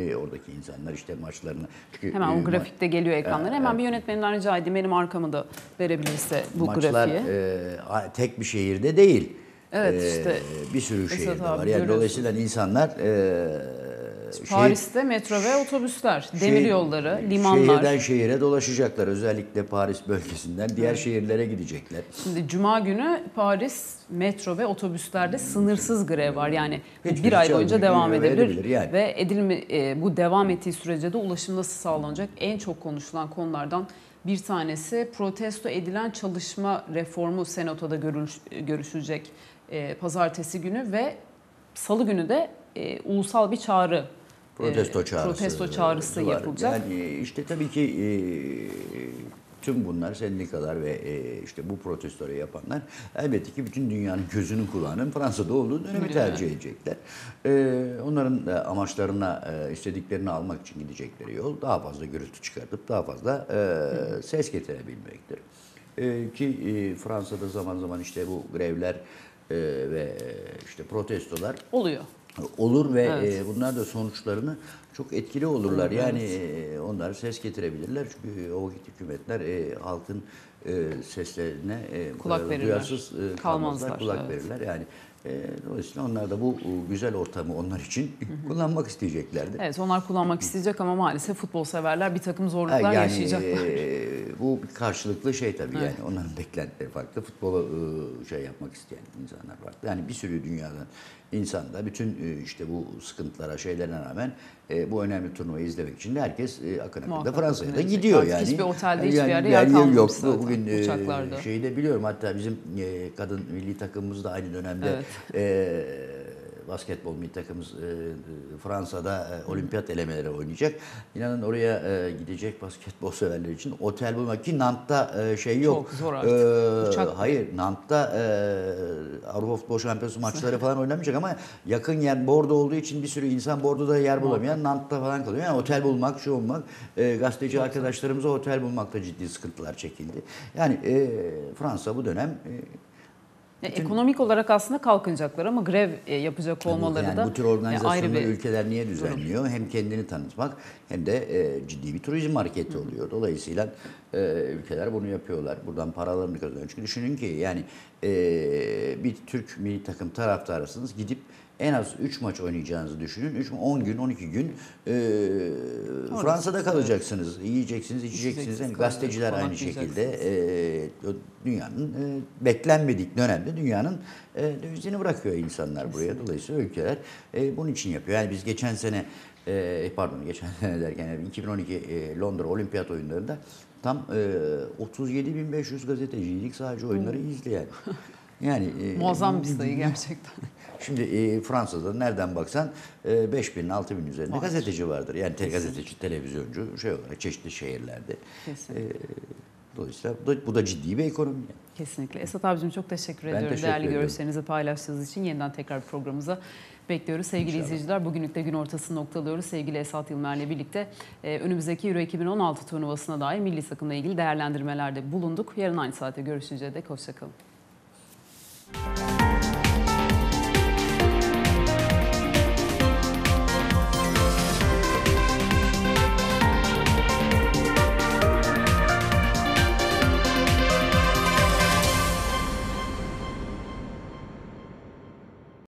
e, oradaki insanlar işte maçlarını çünkü, Hemen e, o ma- grafikte geliyor ekranlara. Hemen bir yönetmenimden rica edeyim benim arkamı da verebilirse bu maçlar grafiği. e, a- tek bir şehirde değil. Evet, E, işte bir sürü Esat şehirde var. Yani dolayısıyla insanlar e, şehir- Paris'te metro ve otobüsler, demir şehir- yolları, limanlar. Şehirden şehire dolaşacaklar. Özellikle Paris bölgesinden diğer şehirlere gidecekler. Şimdi Cuma günü Paris metro ve otobüslerde sınırsız grev var. Yani Hiçbir bir ay şey boyunca devam edebilir. edebilir yani. Ve edilme, e, bu devam ettiği sürece de ulaşım nasıl sağlanacak? En çok konuşulan konulardan bir tanesi protesto edilen çalışma reformu senatoda görüş, görüşülecek e, pazartesi günü ve salı günü de e, ulusal bir çağrı Protesto e, çağrısı. protesto çağrısı var. yapılacak. Yani işte tabii ki e, tüm bunlar sendikalar ve e, işte bu protestoları yapanlar elbette ki bütün dünyanın gözünün kulağının Fransa'da olduğu dönemi tercih edecekler. E, onların da amaçlarına e, istediklerini almak için gidecekleri yol daha fazla gürültü çıkartıp daha fazla e, ses getirebilmektir. E, ki e, Fransa'da zaman zaman işte bu grevler e, ve işte protestolar oluyor. Olur ve Evet. e, bunlar da sonuçlarını çok etkili olurlar. Yani e, onlar ses getirebilirler çünkü o vakit hükümetler e, halkın e, seslerine e, Kulak e, verirler. duyarsız e, kalmazlar, kulak evet. verirler. Yani e, dolayısıyla onlar da bu e, güzel ortamı onlar için kullanmak isteyeceklerdi. Evet onlar kullanmak isteyecek ama maalesef futbol severler bir takım zorluklar yani yaşayacaklar. e, bu karşılıklı şey tabii yani onların beklentileri farklı. Futbolu e, şey yapmak isteyen insanlar farklı. Yani bir sürü dünyadan insan da bütün e, işte bu sıkıntılara şeylerine rağmen e, bu önemli turnuvayı izlemek için de herkes e, akın akın Fransa'ya da gidiyor Artık yani. hiçbir otelde, hiçbir Yani yerde yer yer kalmamış yok. zaten, Bugün e, uçaklarda. şeyi de biliyorum hatta bizim e, kadın milli takımımız da aynı dönemde Evet. e, basketbol milli takımımız e, Fransa'da e, olimpiyat elemeleri oynayacak. İnanın oraya e, gidecek basketbol severler için otel bulmak ki Nant'ta e, şey yok. Çok zor artık. E, Uçak- hayır Nant'ta e, Avrupa Futbol Şampiyonası maçları falan oynamayacak ama yakın yer Bordo olduğu için bir sürü insan Bordo'da yer bulamayan Nant'ta falan kalıyor. Yani otel bulmak, şu olmak, e, gazeteci arkadaşlarımıza otel bulmakta ciddi sıkıntılar çekildi. Yani e, Fransa bu dönem e, Ya ekonomik olarak aslında kalkınacaklar ama grev e, yapacak olmaları yani da bu tür e, ayrı organizasyonları bir ülkeler niye düzenliyor? Hem kendini tanıtmak hem de e, ciddi bir turizm hareketi oluyor. Dolayısıyla e, ülkeler bunu yapıyorlar. Buradan paralarını kazanıyor. Çünkü düşünün ki yani e, bir Türk milli takım taraftarısınız gidip en az 3 maç oynayacağınızı düşünün. 3 10 gün 12 gün e, Fransa'da kalacaksınız. Yiyeceksiniz, içeceksiniz. Yani gazeteciler aynı şekilde e, dünyanın e, beklenmedik dönemde dünyanın e, dövizini bırakıyor insanlar buraya. Dolayısıyla ülkeler e, bunun için yapıyor. Yani biz geçen sene e, pardon geçen sene derken yani 2012 e, Londra Olimpiyat oyunlarında tam e, 37.500 gazeteciydik sadece oyunları izleyen. Yani e, muazzam bir sayı gerçekten. Şimdi e, Fransa'da nereden baksan e, 5000 6000 üzerinde Vardır. gazeteci vardır. Yani te, gazeteci, televizyoncu şey olarak çeşitli şehirlerde. E, dolayısıyla bu da, bu da ciddi bir ekonomi. yani. Kesinlikle. Esat abicim çok teşekkür ediyorum. teşekkür Değerli ediyorum. görüşlerinizi paylaştığınız için yeniden tekrar programımıza bekliyoruz. Sevgili İnşallah. izleyiciler bugünlük de gün ortasını noktalıyoruz. Sevgili Esat Yılmer'le birlikte e, önümüzdeki Euro 2016 turnuvasına dair milli takımla ilgili değerlendirmelerde bulunduk. Yarın aynı saate görüşeceğiz. Hoşçakalın.